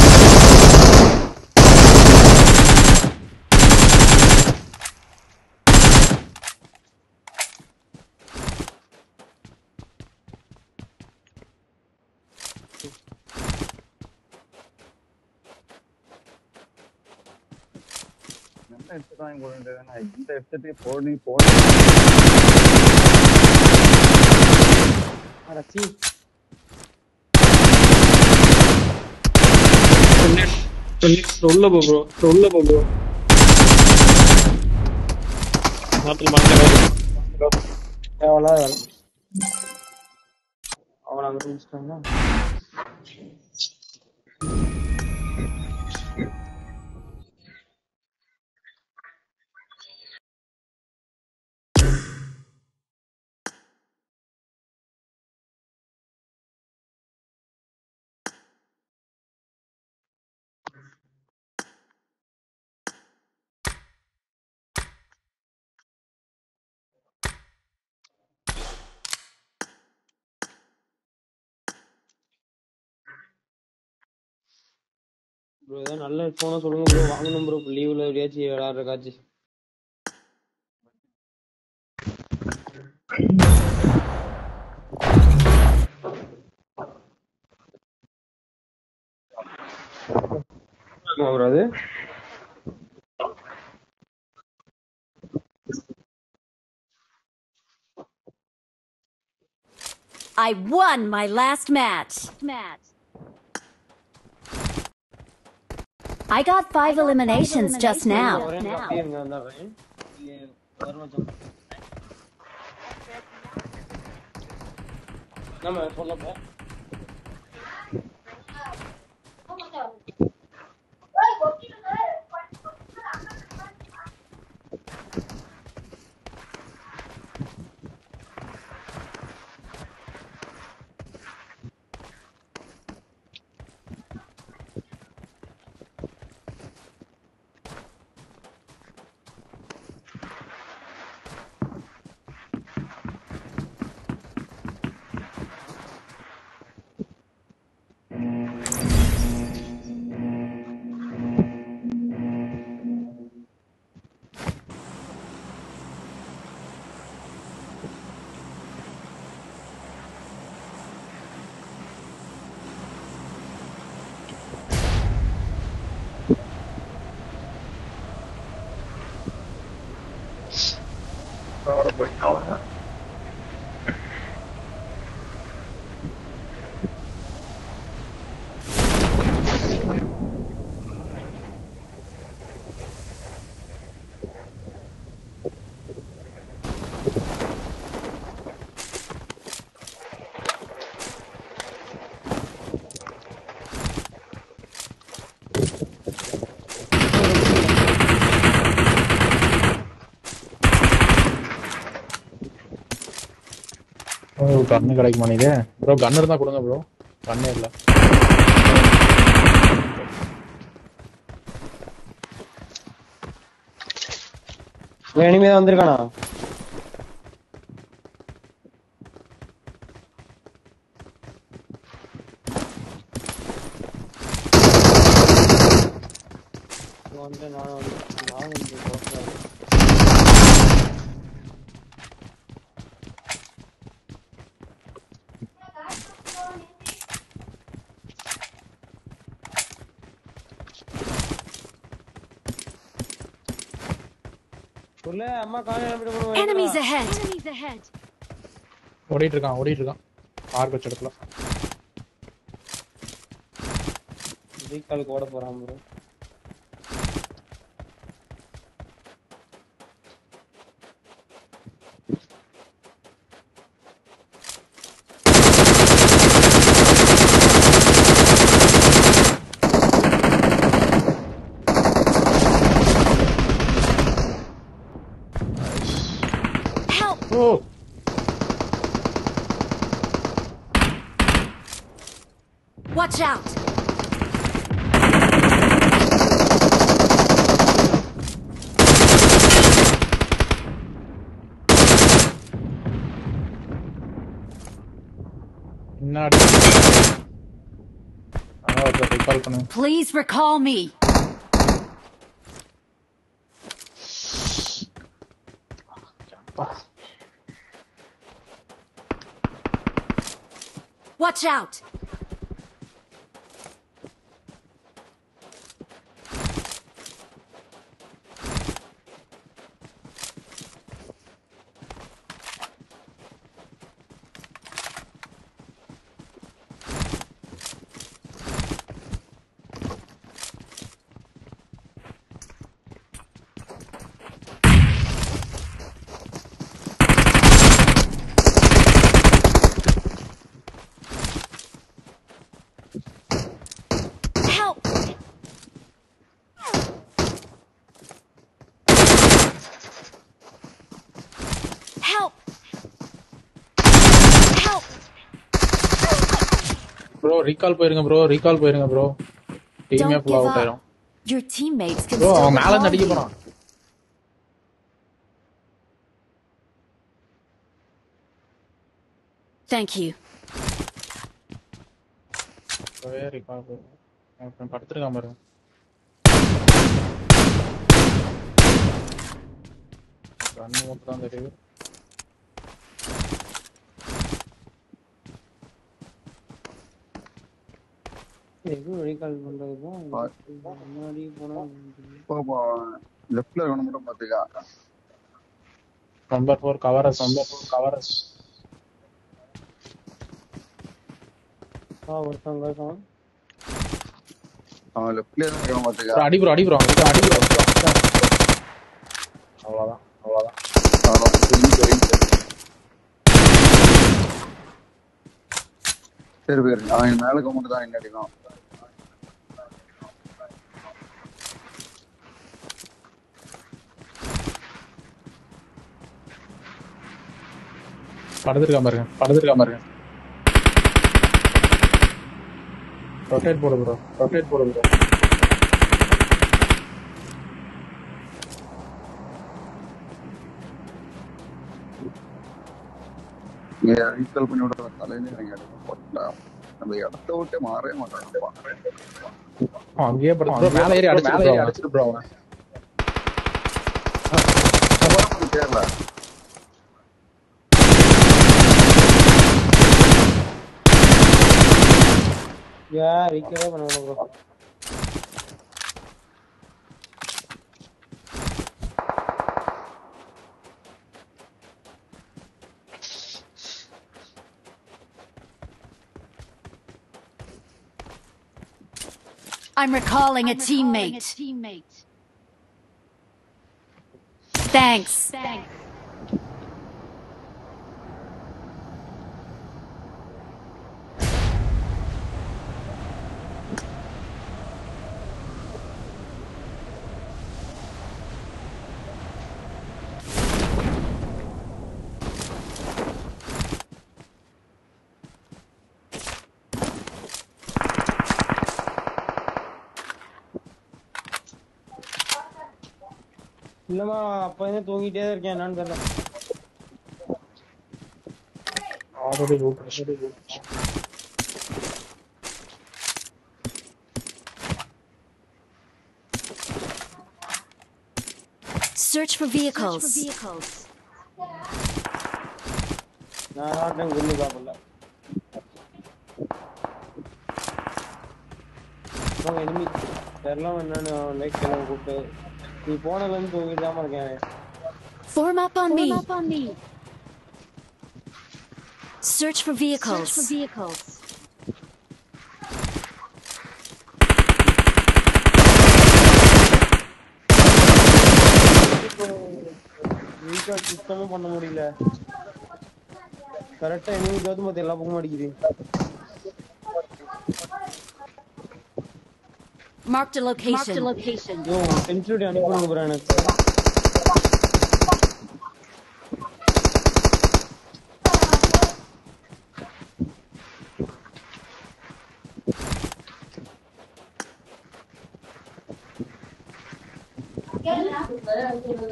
நல்ல headset வாங்கி போட வேண்டியதுதானே? இந்த headset போடு போடு. Para ti. Sollama bro. Sollama bro. Matıl matıl matıl. Eyvallah eyvallah. Ahora lo buscan, ¿no? Bro ஏதாவது நல்ல ஹெட்ஃபோனா சொல்லுங்க ப்ரோ வாங்கணும் ப்ரோ லீவ்ல எப்படியாச்சும் விளையாடுறக்காச்சு ப்ரோ அது I won my last match. Match. I got five eliminations just now. கண்ணு கிடைக்க நீங்க? ப்ரோ கன் இருந்தா கொடுங்க ப்ரோ. கண்ணு இல்ல. இனிமே வந்திருக்கானா வந்து நானும் வந்து நானும் வந்து போட்டேன். சொல்லு அம்மா காலையில Enemies ahead. Enemies ahead. ஓடிட்டு இருக்கான் ஓடிட்டு இருக்கான் பார்க் வச்ச இடத்துல ரீகாலுக்கு ஓட போறான் bro recall me. Watch out! Recall போயிருங்க ப்ரோ ரீகால் போயிருங்க ப்ரோ டீமே ஃபுல் அவுட் up. ஆயிரும் Your teammates can ப்ரோ அவன் மேல இருந்து அடிக்க. போறான் Thank you. இப்பவே ரீகால் போயிருங்க படுத்துருக்கான் பாருங்க கண்ணு மட்டும் தான் தெரியுது எதுவும் ரீகால் முன்னாடி போனா இப்போ லெஃப்ட்ல இருக்கணும் மட்டும் பாத்துக்கா. Number four covers number four covers ஆ ஒருத்தவங்க இருக்கான் அவன் லெஃப்ட்ல இருக்கணும் பாத்துக்கா. அடி ப்ரோ அடி ப்ரோ அடி ப்ரோ அவ்வளவுதான் அவ்வளவுதான். சரி பேர் அவன் மேல கமெண்ட் தான் என்ன அடிக்கும் படுத்துருக்கான் பாருங்க படுத்துருக்கான் பாருங்க. ரொட்டேட் போடு ப்ரோ ரொட்டேட் போடு ப்ரோ பண்ணி விடுற தலையில எனக்கு போட்டா நம்ம இடத்த விட்டு மாறவே மாட்டான். அங்கேயே bro, மேல ஏறி அடிச்சு மேல ஏறி அடிச்சிட்டு ப்ரோ அவன் தேர்ல யா ரீகாலே பண்ண bro I'm recalling a teammate. Thanks. இல்லம்மா அப்ப இருந்தே தூங்கிட்டே தான் இருக்கேன் என்னன்னு தெரியல already route Search for vehicles. நான் ஆட்டம் குண்டு சாப்பிடல அவங்க enemy தெரியல என்னன்னு லைக் கூப்பிட்டு நீ போனதுல இருந்து தூங்கிட்டு தான் இருக்கேன் Form up on me. Search for vehicles. வீக்கா சுத்தமே பண்ண முடியல கரெக்டா enemy பார்த்து மத்த எல்லா பக்கமும் அடிக்குது Marked a location. Yo century அனுப்பிடுங்க ப்ரோ எனக்கு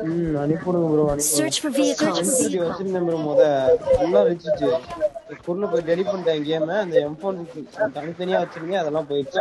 ம் அனுப்பிடுங்க ப்ரோ Search அனுப்பிடுங்க for vehicles. சென்சுரி வச்சிருந்தேன் ப்ரோ முத நல்லா இருந்துச்சு பொருளை போய் டெலிட் பண்ணிட்டேன் கேம அந்த எம் ஃபோன் தனித்தனியா வச்சிருந்தேன் அதெல்லாம் போயிடுச்சு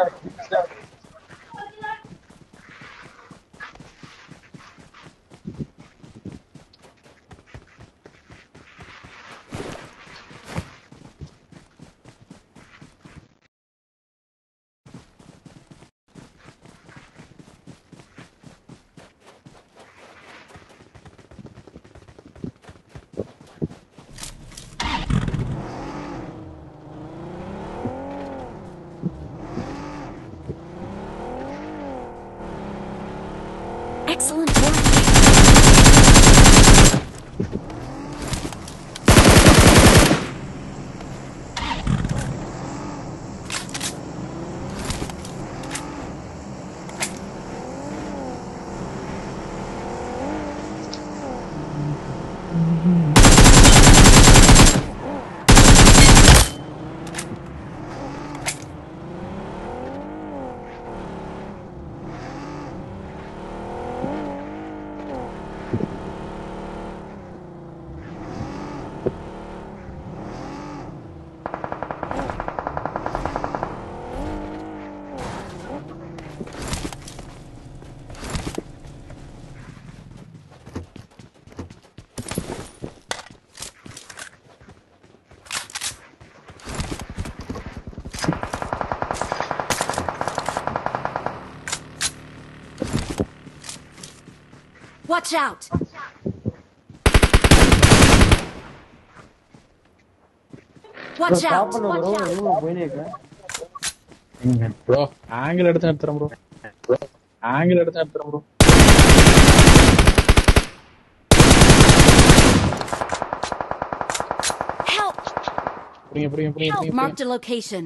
Watch out. Watch stop out. பண்ண ப்ரோ எங்க போயினே இருக்கேன் ப்ரோ ஆங்கிள் எடுத்து எடுத்துறேன் ப்ரோ ப்ரோ ஆங்கிள் எடுத்து எடுத்துறேன் ப்ரோ Help. புரியுங்க புரியுங்க புரியுங்க புரியுங்க Marked a location.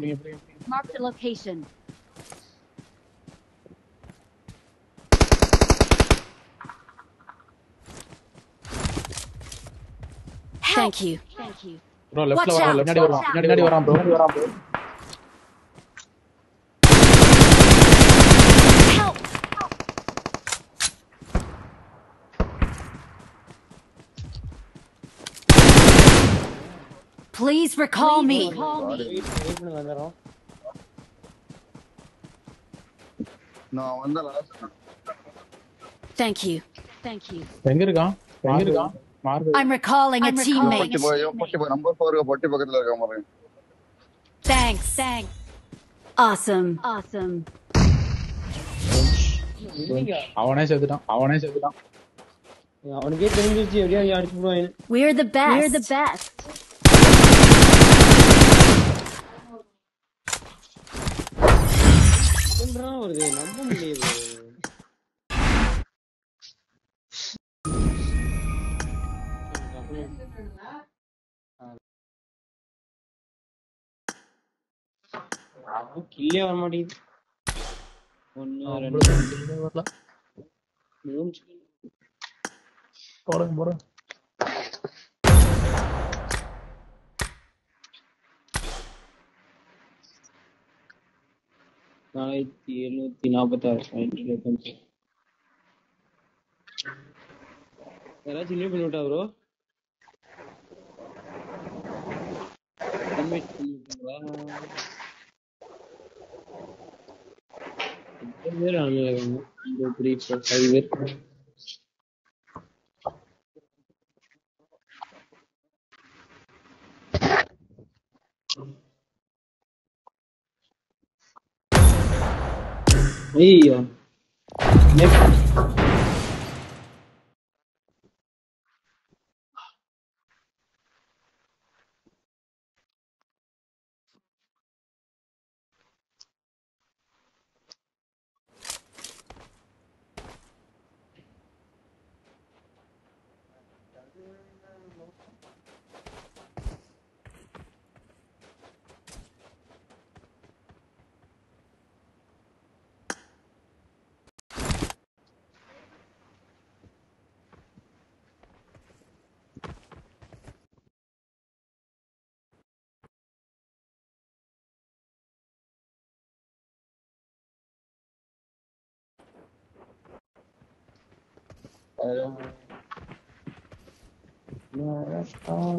புரியுங்க புரியுங்க Marked a location. Thank you. Bro லெஃப்ட்ல Watch வரான் out. பின்னாடி வருவான் பின்னாடி வரான் ப்ரோ வரான் bro Help. Please recall me. Wait wait பண்ணி வந்துடுறோம் நான் வந்த last Thank you. Thank you. எங்க இருக்கான் எங்க இருக்கான் மார்க் I'm recalling a பொட்டி teammate. போய் பொட்டி போய் நம்பர் ஃபோர் பொட்டி பக்கத்துல இருக்க பாருங்க Thanks. Thanks. Awesome. Awesome. அவனே செத்துட்டான் அவனே செத்துட்டான் அவனுக்கே தெரிஞ்சிருச்சு எப்படியா நீ அடிச்சு போடுவாங்க We're the best. We're the best. அப்படின்றான் வருது நம்ப முடியாது கில்லே வர மாட்டேங்குது. ஒன்னு ரெண்டு. வரல. போறேன் போறேன் நாலாயிரத்தி எழுநூத்தி நாற்பத்தாறு பாயிண்ட் யாராச்சும் இன்வைட் பண்ணி விட்டா bro invite Where am I? The three plus five. Where? Hey, uh, next.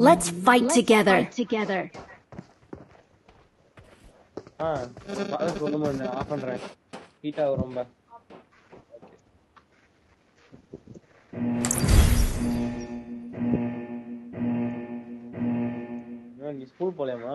Let's fight together. Together. ஆ அதான் சொல்ல முடியல ஆஃப் பண்றேன் ஹீட் ஆகும் ரொம்ப ஏன் நீ ஸ்கூல் போலையாமா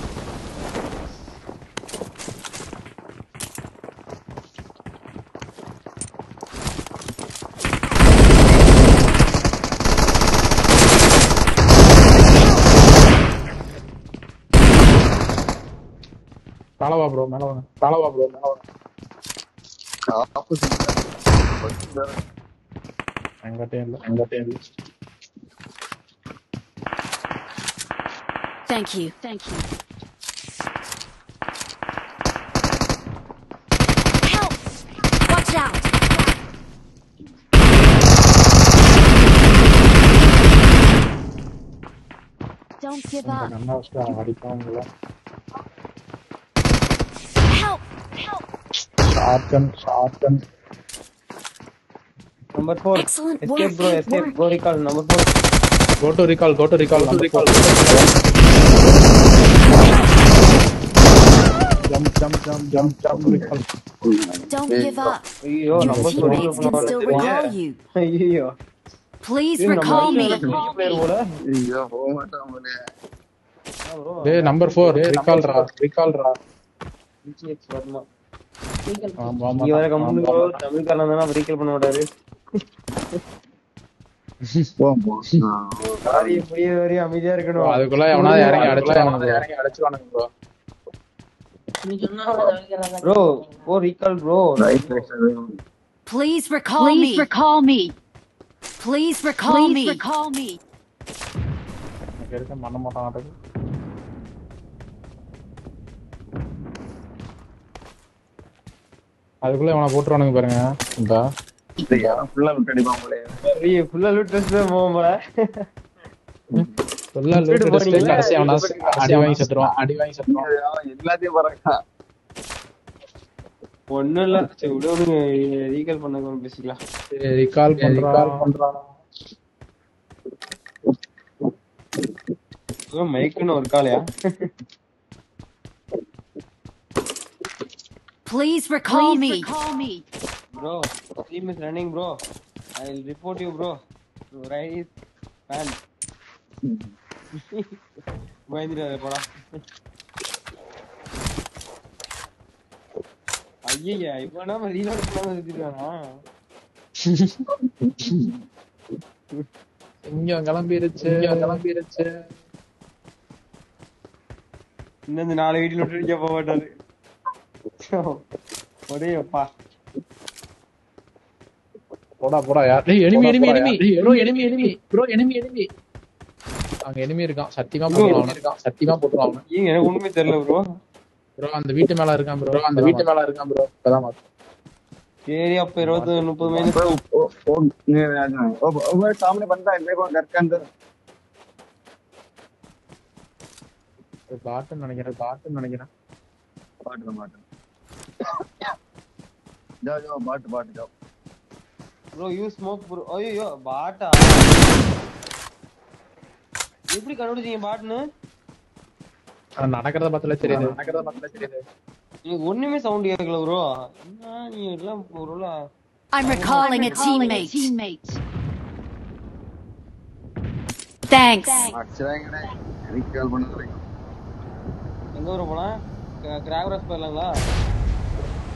தாளவா ப்ரோ மேல வாங்க தாளவா ப்ரோ மேல வாங்க ஆப்போசிட் எங்கிட்டயும் இல்ல எங்கிட்டயும் இல்ல Thank you. Thank you. Help! Watch out! Don't give இந்த up. கண்ணா வச்சுட்டு அடிப்பாங்களா Shotgun, shotgun. Number four. Excellent escape, work. bro. Escape. Work. Go recall. Number four. Go to recall. Go to recall. Go number to recall. Jump, jump, jump, jump, jump, recall. Don't give up. Yo, Your teammates can still recall you. Yo. Please recall me. Hey, number four. Recall, recall, ra. Recall, ra. Number 4 recall raw recall ரா PGX வரணும் ஆமா. ஆமா நீ வேற company bro தமிழ்காரன் தானே recall பண்ண மாட்டாரு அமைதியா இருக்கணும். அதுக்குள்ள எவனாவது இறங்கி அடிச்சுவானுங்க இறங்கி அடிச்சுவானுங்க bro bro O recall bro Please recall me. Please recall me. Please recall me. recall me. எனக்கு இருக்க பண்ண மாட்டான் அதுக்குள்ள இவனை போட்டுருவானுங்க பாருங்க. இந்த. ஃபுல்லா விட்டு அடிப்பான் ஃபுல்லா லூட் டெஸ்ட் தான் போவோம் போல. ஃபுல்லா லூட் அடிச்சுட்டு கடைசி அவனா அடி வாங்கி செத்துருவான். அடி வாங்கி அவன் எல்லாத்தையும் ஒண்ணும் இல்ல. சரி விடு விடுங்க. ரீகால் பண்ண பேசிக்கலாம். ரிகால் பண்றான். பண்றான். மைக்குன்னு ஒரு காலையா Please recall me. recall me. Bro team is running bro I will report you bro right is fan பயந்துடாத போடா ஐயா இவனா ரீலோட் பண்ணாம நிறுத்திட்டானா இங்க கிளம்பிருச்சு இங்க கிளம்பிருச்சு இன்னும் இந்த நாலு வீட்டுல விட்டு போக மாட்டாரு போடா போடா யார் டேய் எனிமி எனிமி அங்க எனிமி இருக்கான். சத்தியமா போடுவான் சத்தியமா போடுவான் தெரியல அந்த வீட்டு மேல இருக்கான் அந்த வீட்டு மேல இருக்கான் ப்ரோ இப்பதான் அப்ப இருபது முப்பது மைனஸ் சாமனே பண்றா. இல்லை நினைக்கிறேன் பாட்டம் நினைக்கிறேன். பாட்டம் ஜா ஜா ப்ரோ யூ ஸ்மோக் ப்ரோ ஐயோ பாட்டா? எப்படி கண்டுபிடிச்சீங்க பாட்னு நடக்கிறத பார்த்தல தெரியுது. நடக்கிறத பார்த்தல தெரியுது. நீங்க ஒண்ணுமே சவுண்ட் கேட்கல ப்ரோ என்ன நீ எல்லாம் ப்ரோல I'm recalling a teammate. teammate. Thanks. எங்க ஒரு போனா கிராக்ராஸ் போயிடலாங்களா?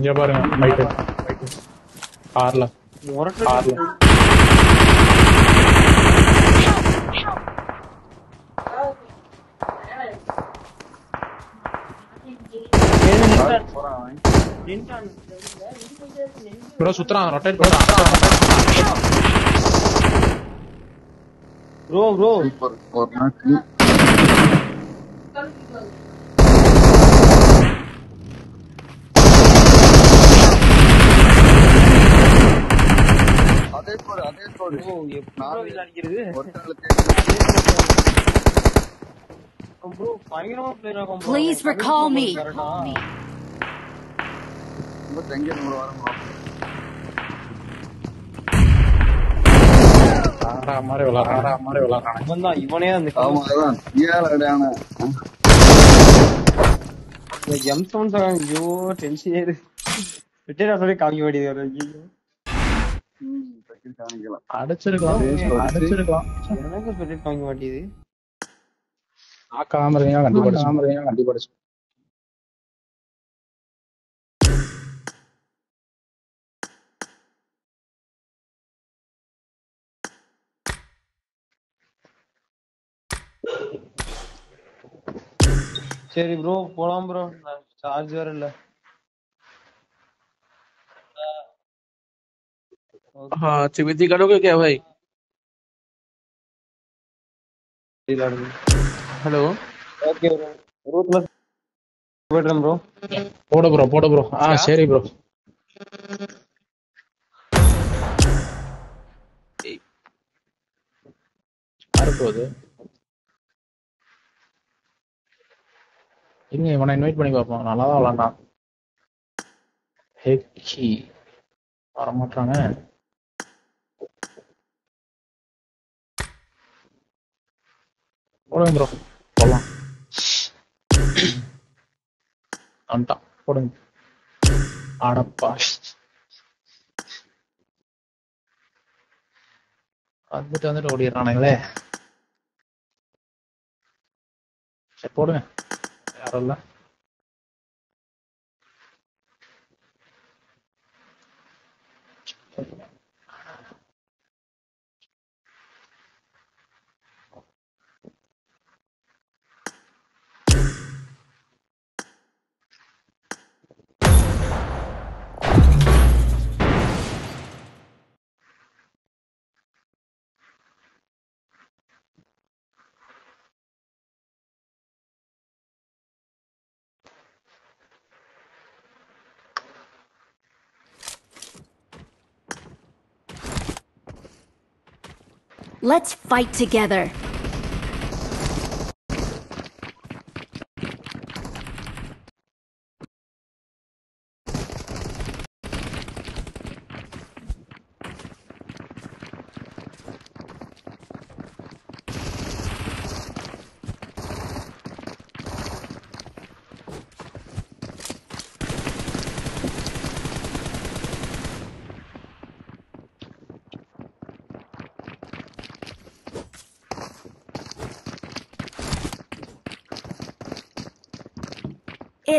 ಹಿಂಗೆ ಬಾರ ಮೈಟ್ ಕಾರ್ಲ ಕಾರ್ಲ bro సుత్రా rotate bro bro bro Please recall me. மாதிரி விளாட்றான் மாதிரி விளாட்றான் இவன் தான் இவனே அந்த ஆமா அதான். ஏழு அடையான எம் சவுண்ட்ஸ் ஐயோ டென்ஷன் ஏது ரிட்டையர் சொல்லி காமிக்க வேண்டியது வரும் ஐயோ. அடிச்சிருக்கலாம். அடிச்சிருக்கலாம். எனக்கு காமிக்க மாட்டேங்குது? ஆக்காம இருக்கீங்க கண்டிப்பா ஆக்காம இருக்கீங்க கண்டிப்பா அடிச்சு சரி ப்ரோ போலாம் ப்ரோ சார்ஜ் வேற இல்ல. हाँ चिविती करोगे क्या भाई ஹலோ ஓகே ப்ரோ ரூட்லெஸ் போடுறேன் ப்ரோ போட ப்ரோ போட ப்ரோ ஆ சரி ப்ரோ யாரு போகுது இருங்க இவனை இன்வைட் பண்ணி பார்ப்போம்? நல்லாதான் விளாண்டான் ஹெக்கி வரமாட்டாங்க போடுங்க ப்ரோ போடலாம். வந்துட்டான். போடுங்க. அடப்பா. வந்துட்டு வந்துட்டு ஓடிடுறானுங்களே. சரி போடுங்க. யாரும் இல்லை. Let's fight together.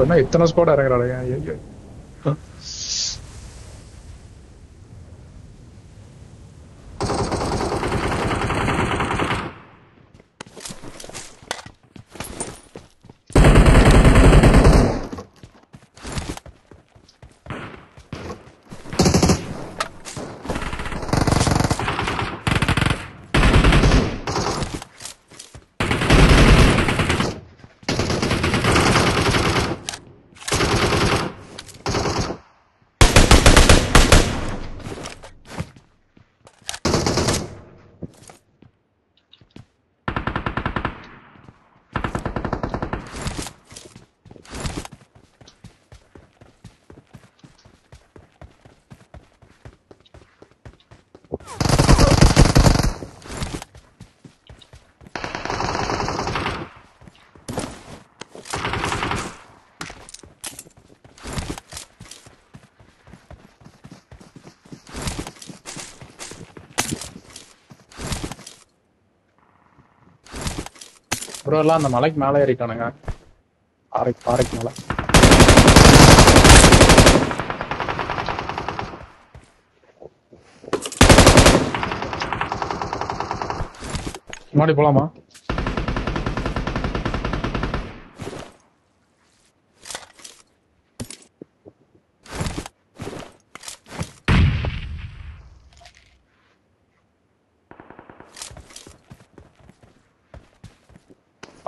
என்ன இத்தனை ஸ்குவாட் இறங்குறாளுங்க. ப்ரோ எல்லாம் அந்த மலைக்கு மேலே ஏறிட்டானுங்க. பாறை பாறைக்கு மேலே. முன்னாடி போலாமா?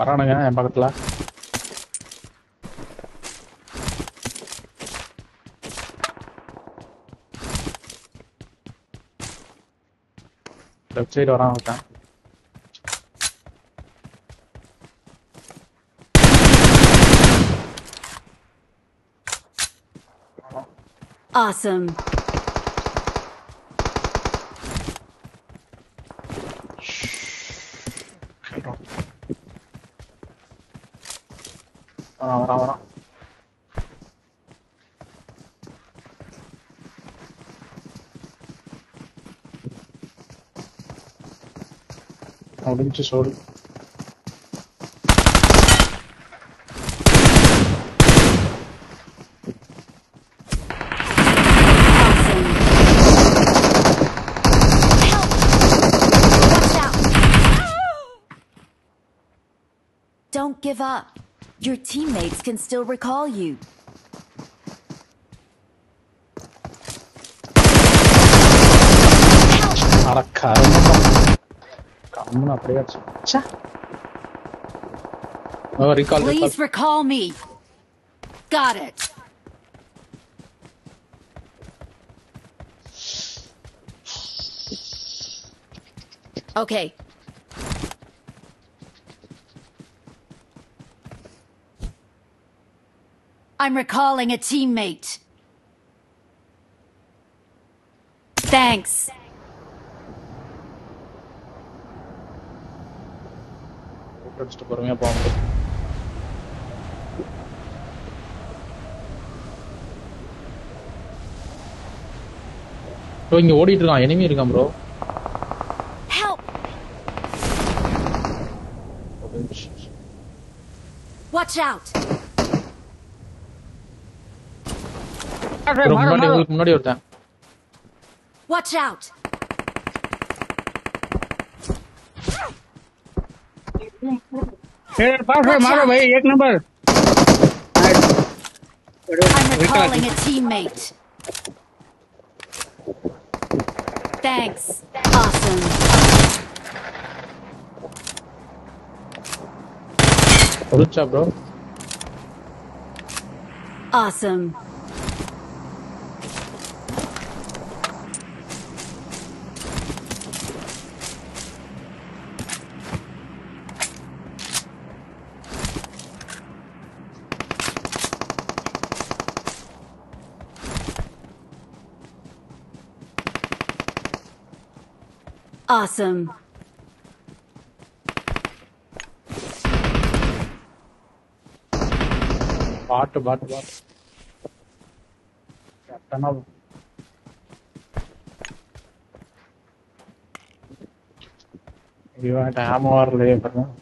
வரானுங்க என் பக்கத்துல லெஃப்ட் சைடு வரான் ஒருத்தன் Awesome. പിടിച്ച് sorry Don't give up. Your teammates can still recall you. கருமம் கம்முன்னு அப்படியே அடிச்சு. ச்சே. ஓ recall, recall. Please recall me. Got it. Okay. I'm recalling a teammate. Thanks. அடிச்சுட்டு பொறுமையா போக முடியும் ப்ரோ இங்க ஓடிட்டு இருக்கான் எனிமி இருக்கான் ப்ரோ Help! Watch out! முன்னாடி ஒருத்தன் Watch out! મારો ભાઈ એક number I'm recalling a teammate. Thanks. Awesome. Good job, bro. Awesome. Awesome. Bot, bot, bot. Captain of. You want ammo or labor? No?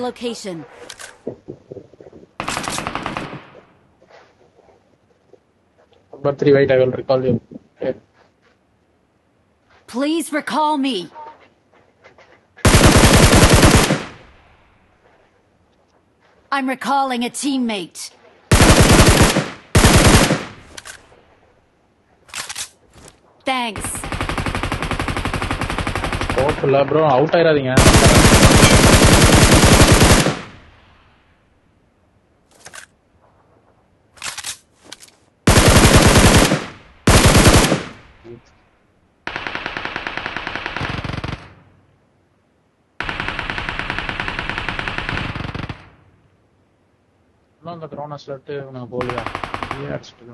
location. Number three wait I will recall you Okay. Please recall me. I'm recalling a teammate. Thanks. போட்டுல bro out ஆயிராதீங்க போலியா அடிச்சுட்டு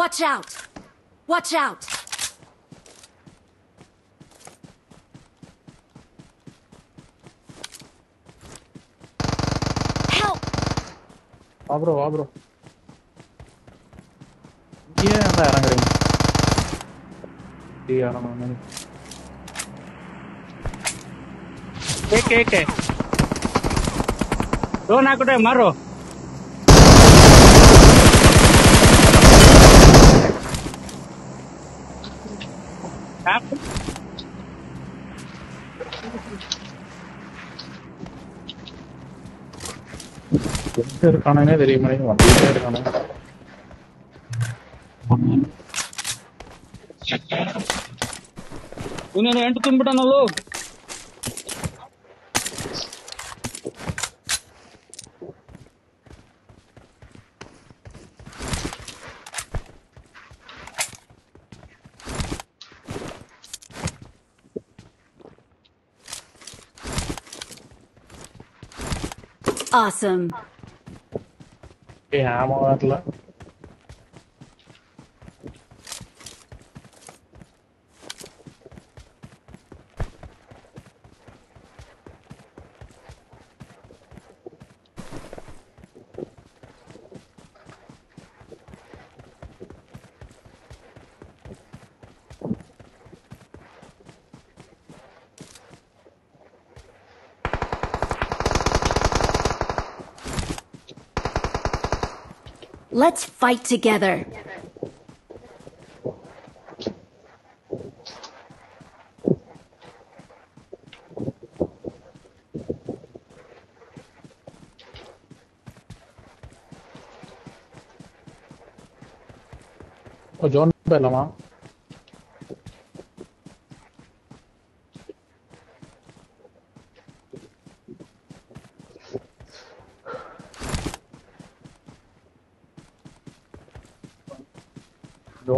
Watch out! Watch out! Help! Abro, abro. சுத்தி ஆகணும் ಏಕೆ ಏಕೆ drone ಹಾಕಿಟ್ರೆ ಮಾರು இருக்கானுங்க தெரிய மாட்டேங்குது வந்துட்டே இருக்கானுங்க ಮೇಲೆ ಎಂಟು ತುಂಬಿಟ್ಟನಲ್ಲು Awesome. Yeah, I'm all right. Let's fight together. John Bellama.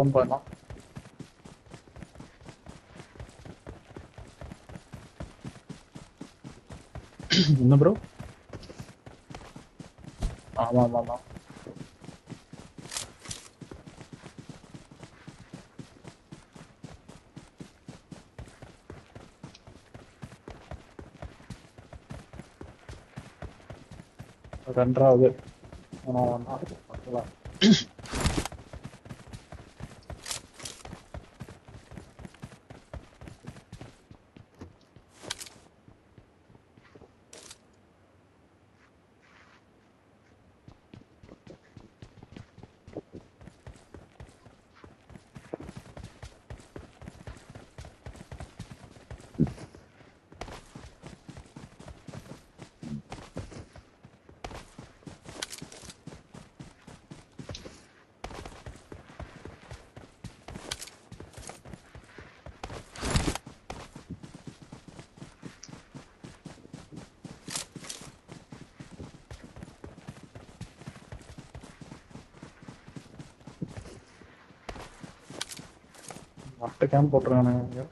போயிடலாமா ஜோன் போயிடலாம் என்ன ப்ரோ ஆமா ஆமா ஆமா ரெண்டாவது ஆனா camp போட்டிருக்கானுங்க.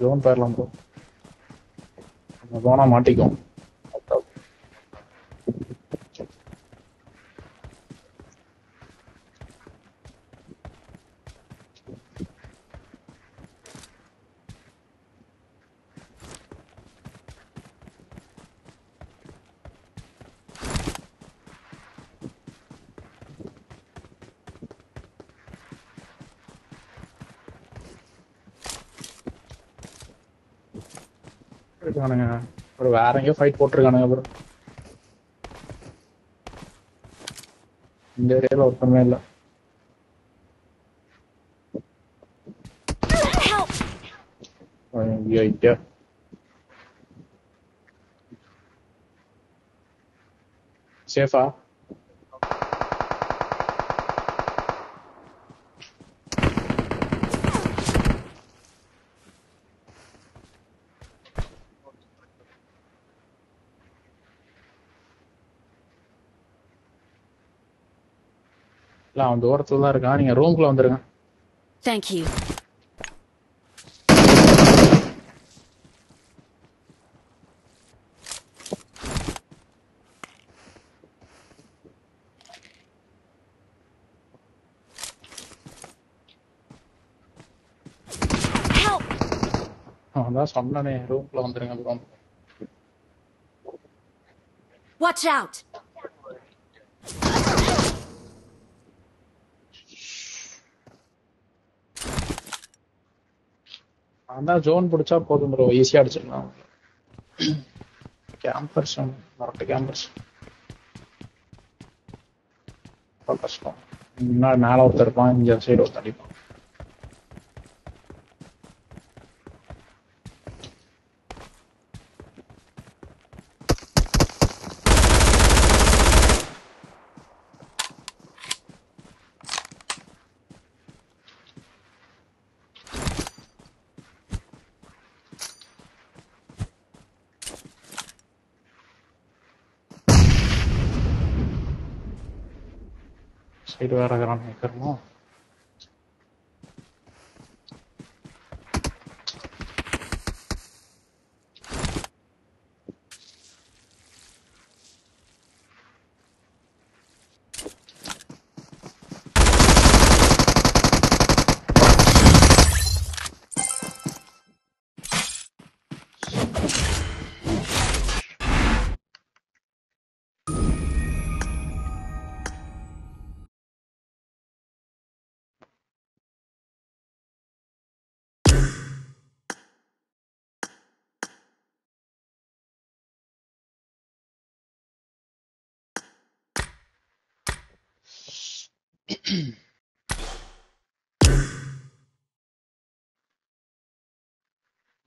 ஜோன் போயிடலாம் போ ஜோனா மாட்டிக்கும் இருக்கானுங்க ஒரு எங்கேயோ ஃபைட் போட்டிருக்கானுங்க அப்புறம் இந்த ஏரியாவில் ஒருத்தமே இல்லை. ஐயோ ஐயோ. சேஃபா And daar zullen gaan in een roomklauw. Thank you. Help. Oh, daar slaan er een. Watch out! நான் ஜோன் பிடிச்சா போதும் ப்ரோ ஈஸியா அடிச்சிடலாம். கேம்பர்ஸ் மரட்டு கேம்பர்ஸ் கஷ்டம். முன்னாடி மேல ஒருத்தர் இருப்பான் இங்க சைடு ஒருத்தர் அடிப்பான். ඊට වර කරන්නේ කරමු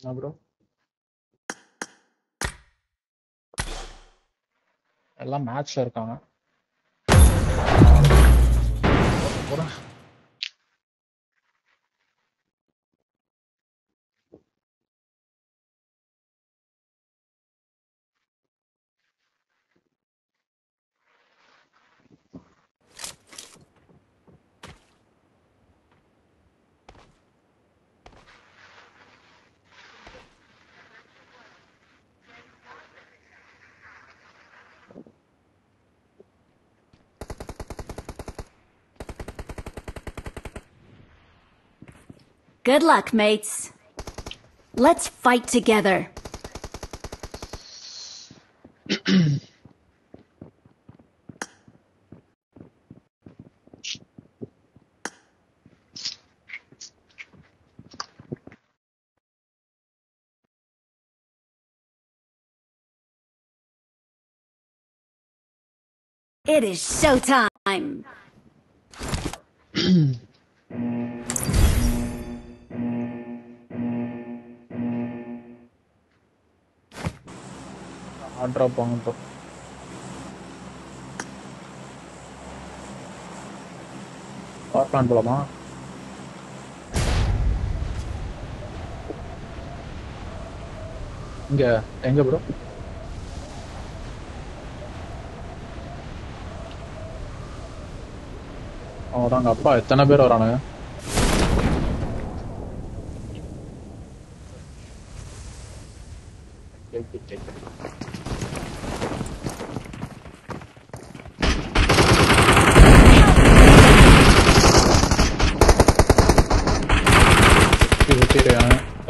என்ன ப்ரோ எல்லாம் மேட்ச்ல இருக்காங்க. Good luck, mates. Let's fight together. It is showtime. Hard drop வாங்க ப்ரோ பவர் பிளான் போலாமா? இங்க எங்க ப்ரோ அவதாங்க அப்பா எத்தனை பேர் வரானுங்க? Thank you.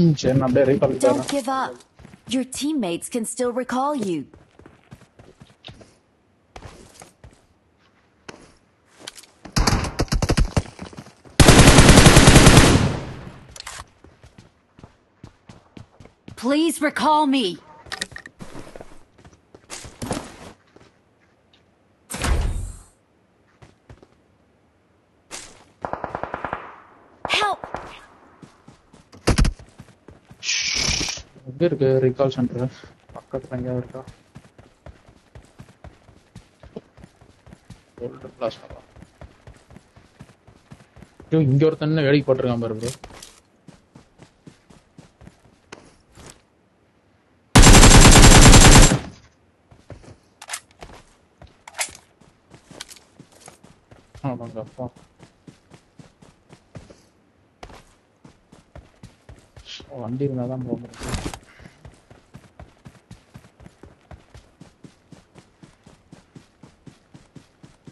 Don't give up. Your teammates can still recall you. Please recall me. எங்க இருக்கு ரீகால் சென்டர் பக்கத்துல எங்க இருக்கா? கோல்டு பிளாஸ் ஐயோ இங்க ஒருத்தன் வேலைக்கு போட்டிருக்கான் பாரு ப்ரோ ஆமாங்க அப்பா. வண்டி இருந்தாதான் போக முடியும்.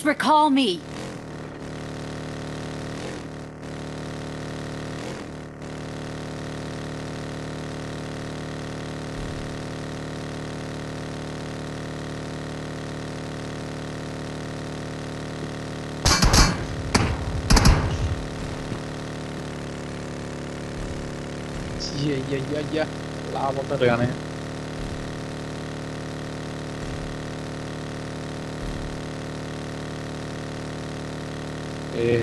Please recall me. Yeah, yeah, yeah, yeah. Lava börjar ner. Me.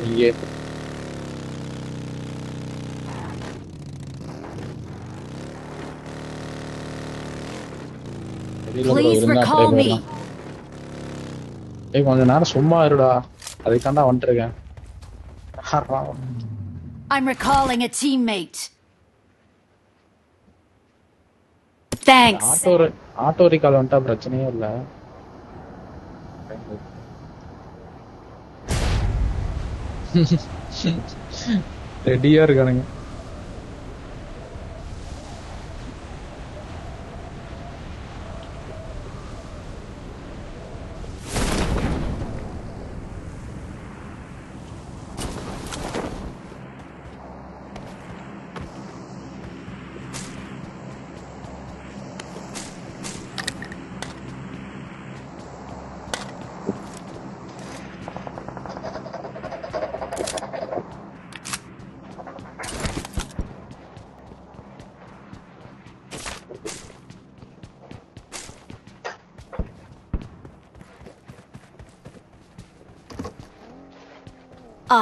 போயிடலாம். ஏய் கொஞ்ச நேரம் சும்மா இருடா அதுக்காண்டா வந்துருக்கேன் I'm recalling a teammate. Thanks. Auto auto recall வந்துட்டா பிரச்சனையே இல்ல ரெடியா இருக்கானுங்க.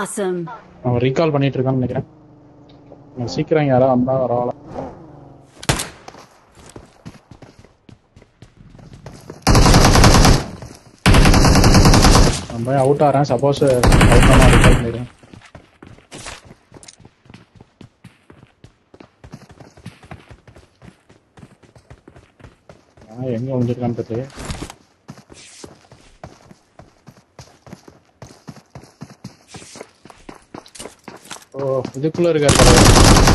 Awesome. அவன் ரீகால் பண்ணிட்டு இருக்கான்னு நினைக்கிறேன். சீக்கிரம் யாராவது வந்தா பரவாயில்ல. நம்ம அவுட் ஆறேன் சப்போஸ் அவுட் ஆனா ரீகால் பண்ணிடுறேன் எங்க வந்துருக்கான்னு தெரியல ஓ இதுக்குள்ள இருக்காரு.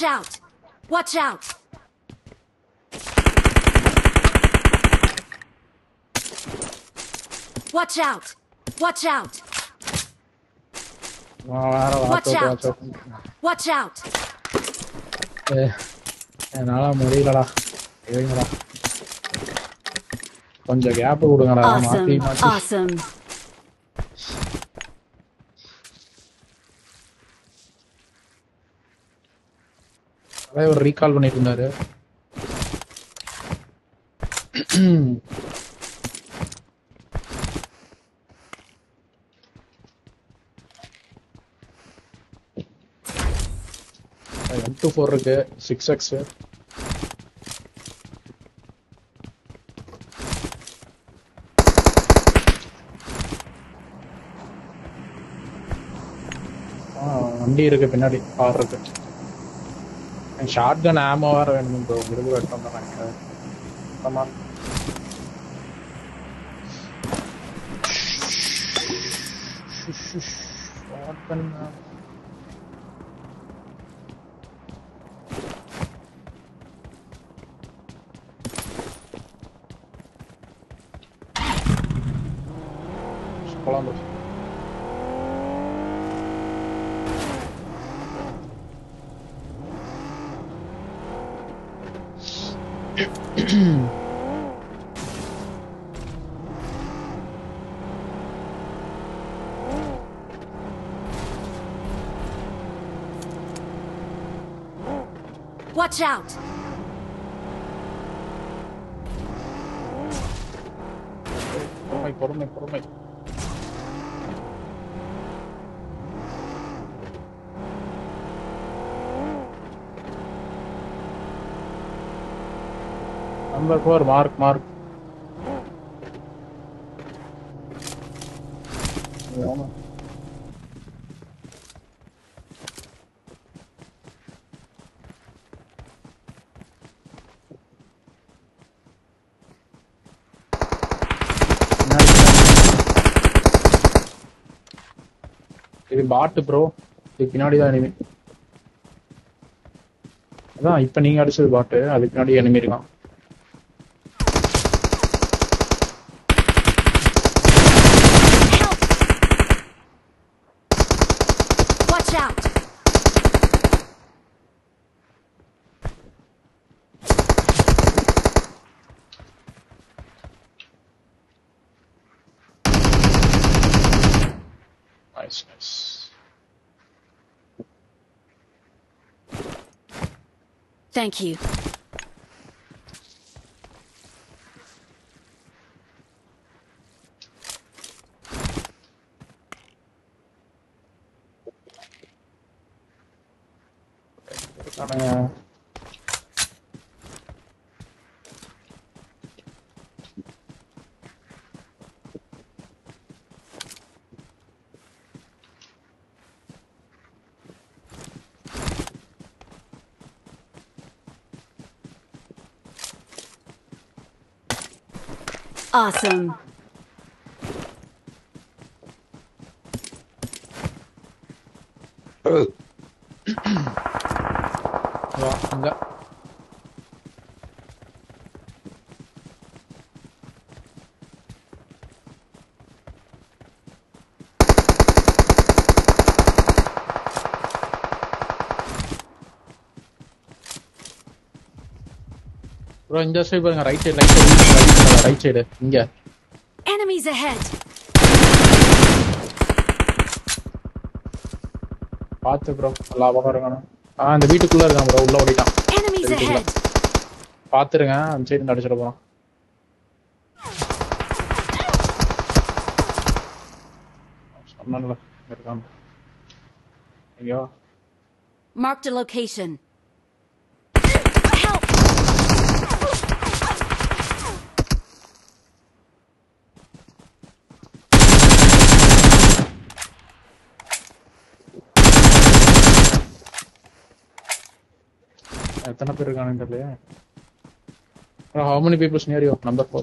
Watch out! Watch out! Watch out! Watch out! அவன் வேற Watch watch out. Watch Watch out! என்னால முடியலடா இருங்கடா கொஞ்சம் கேப் கொடுங்கடா மாத்தி Awesome! மாத்தி இவர் ரீகால் பண்ணிட்டு இருந்தாரு எம் டூ ஃபோர் இருக்கு சிக்ஸ் எக்ஸ் வண்டி இருக்கு பின்னாடி கார் இருக்கு. షార్ట్ గన్ ఆమ్ ఓవర్ రెండు ముందు గుడుగు పెట్టుకుందాం కనుక short gun Watch out! பொறுமை பொறுமை பொறுமை நம்பர் ஃபோர் மார்க் மார்க் பாட்டு ப்ரோ இது பின்னாடி தான் எனிமி அதான் இப்ப நீங்க அடிச்சது பாட்டு. அதுக்கு பின்னாடி எனிமி இருக்கான். Thank you. Awesome. ப்ரோ இந்த சைடு பாருங்க. Right side right side right side இங்க. Enemies ahead! பாத்து ப்ரோ எல்லா பக்கம் ஆ இந்த வீட்டுக்குள்ள இருக்கான் ப்ரோ உள்ள ஓடிட்டான். வீட்டுக்குள்ள. ahead! பாத்துருங்க அந்த சைடு அடிச்சிட போறான். சொன்னல இருக்கான். ஐயோ Marked a location. எத்தனை பேர் இருக்கானுன்னு தெரியல how many people near you number four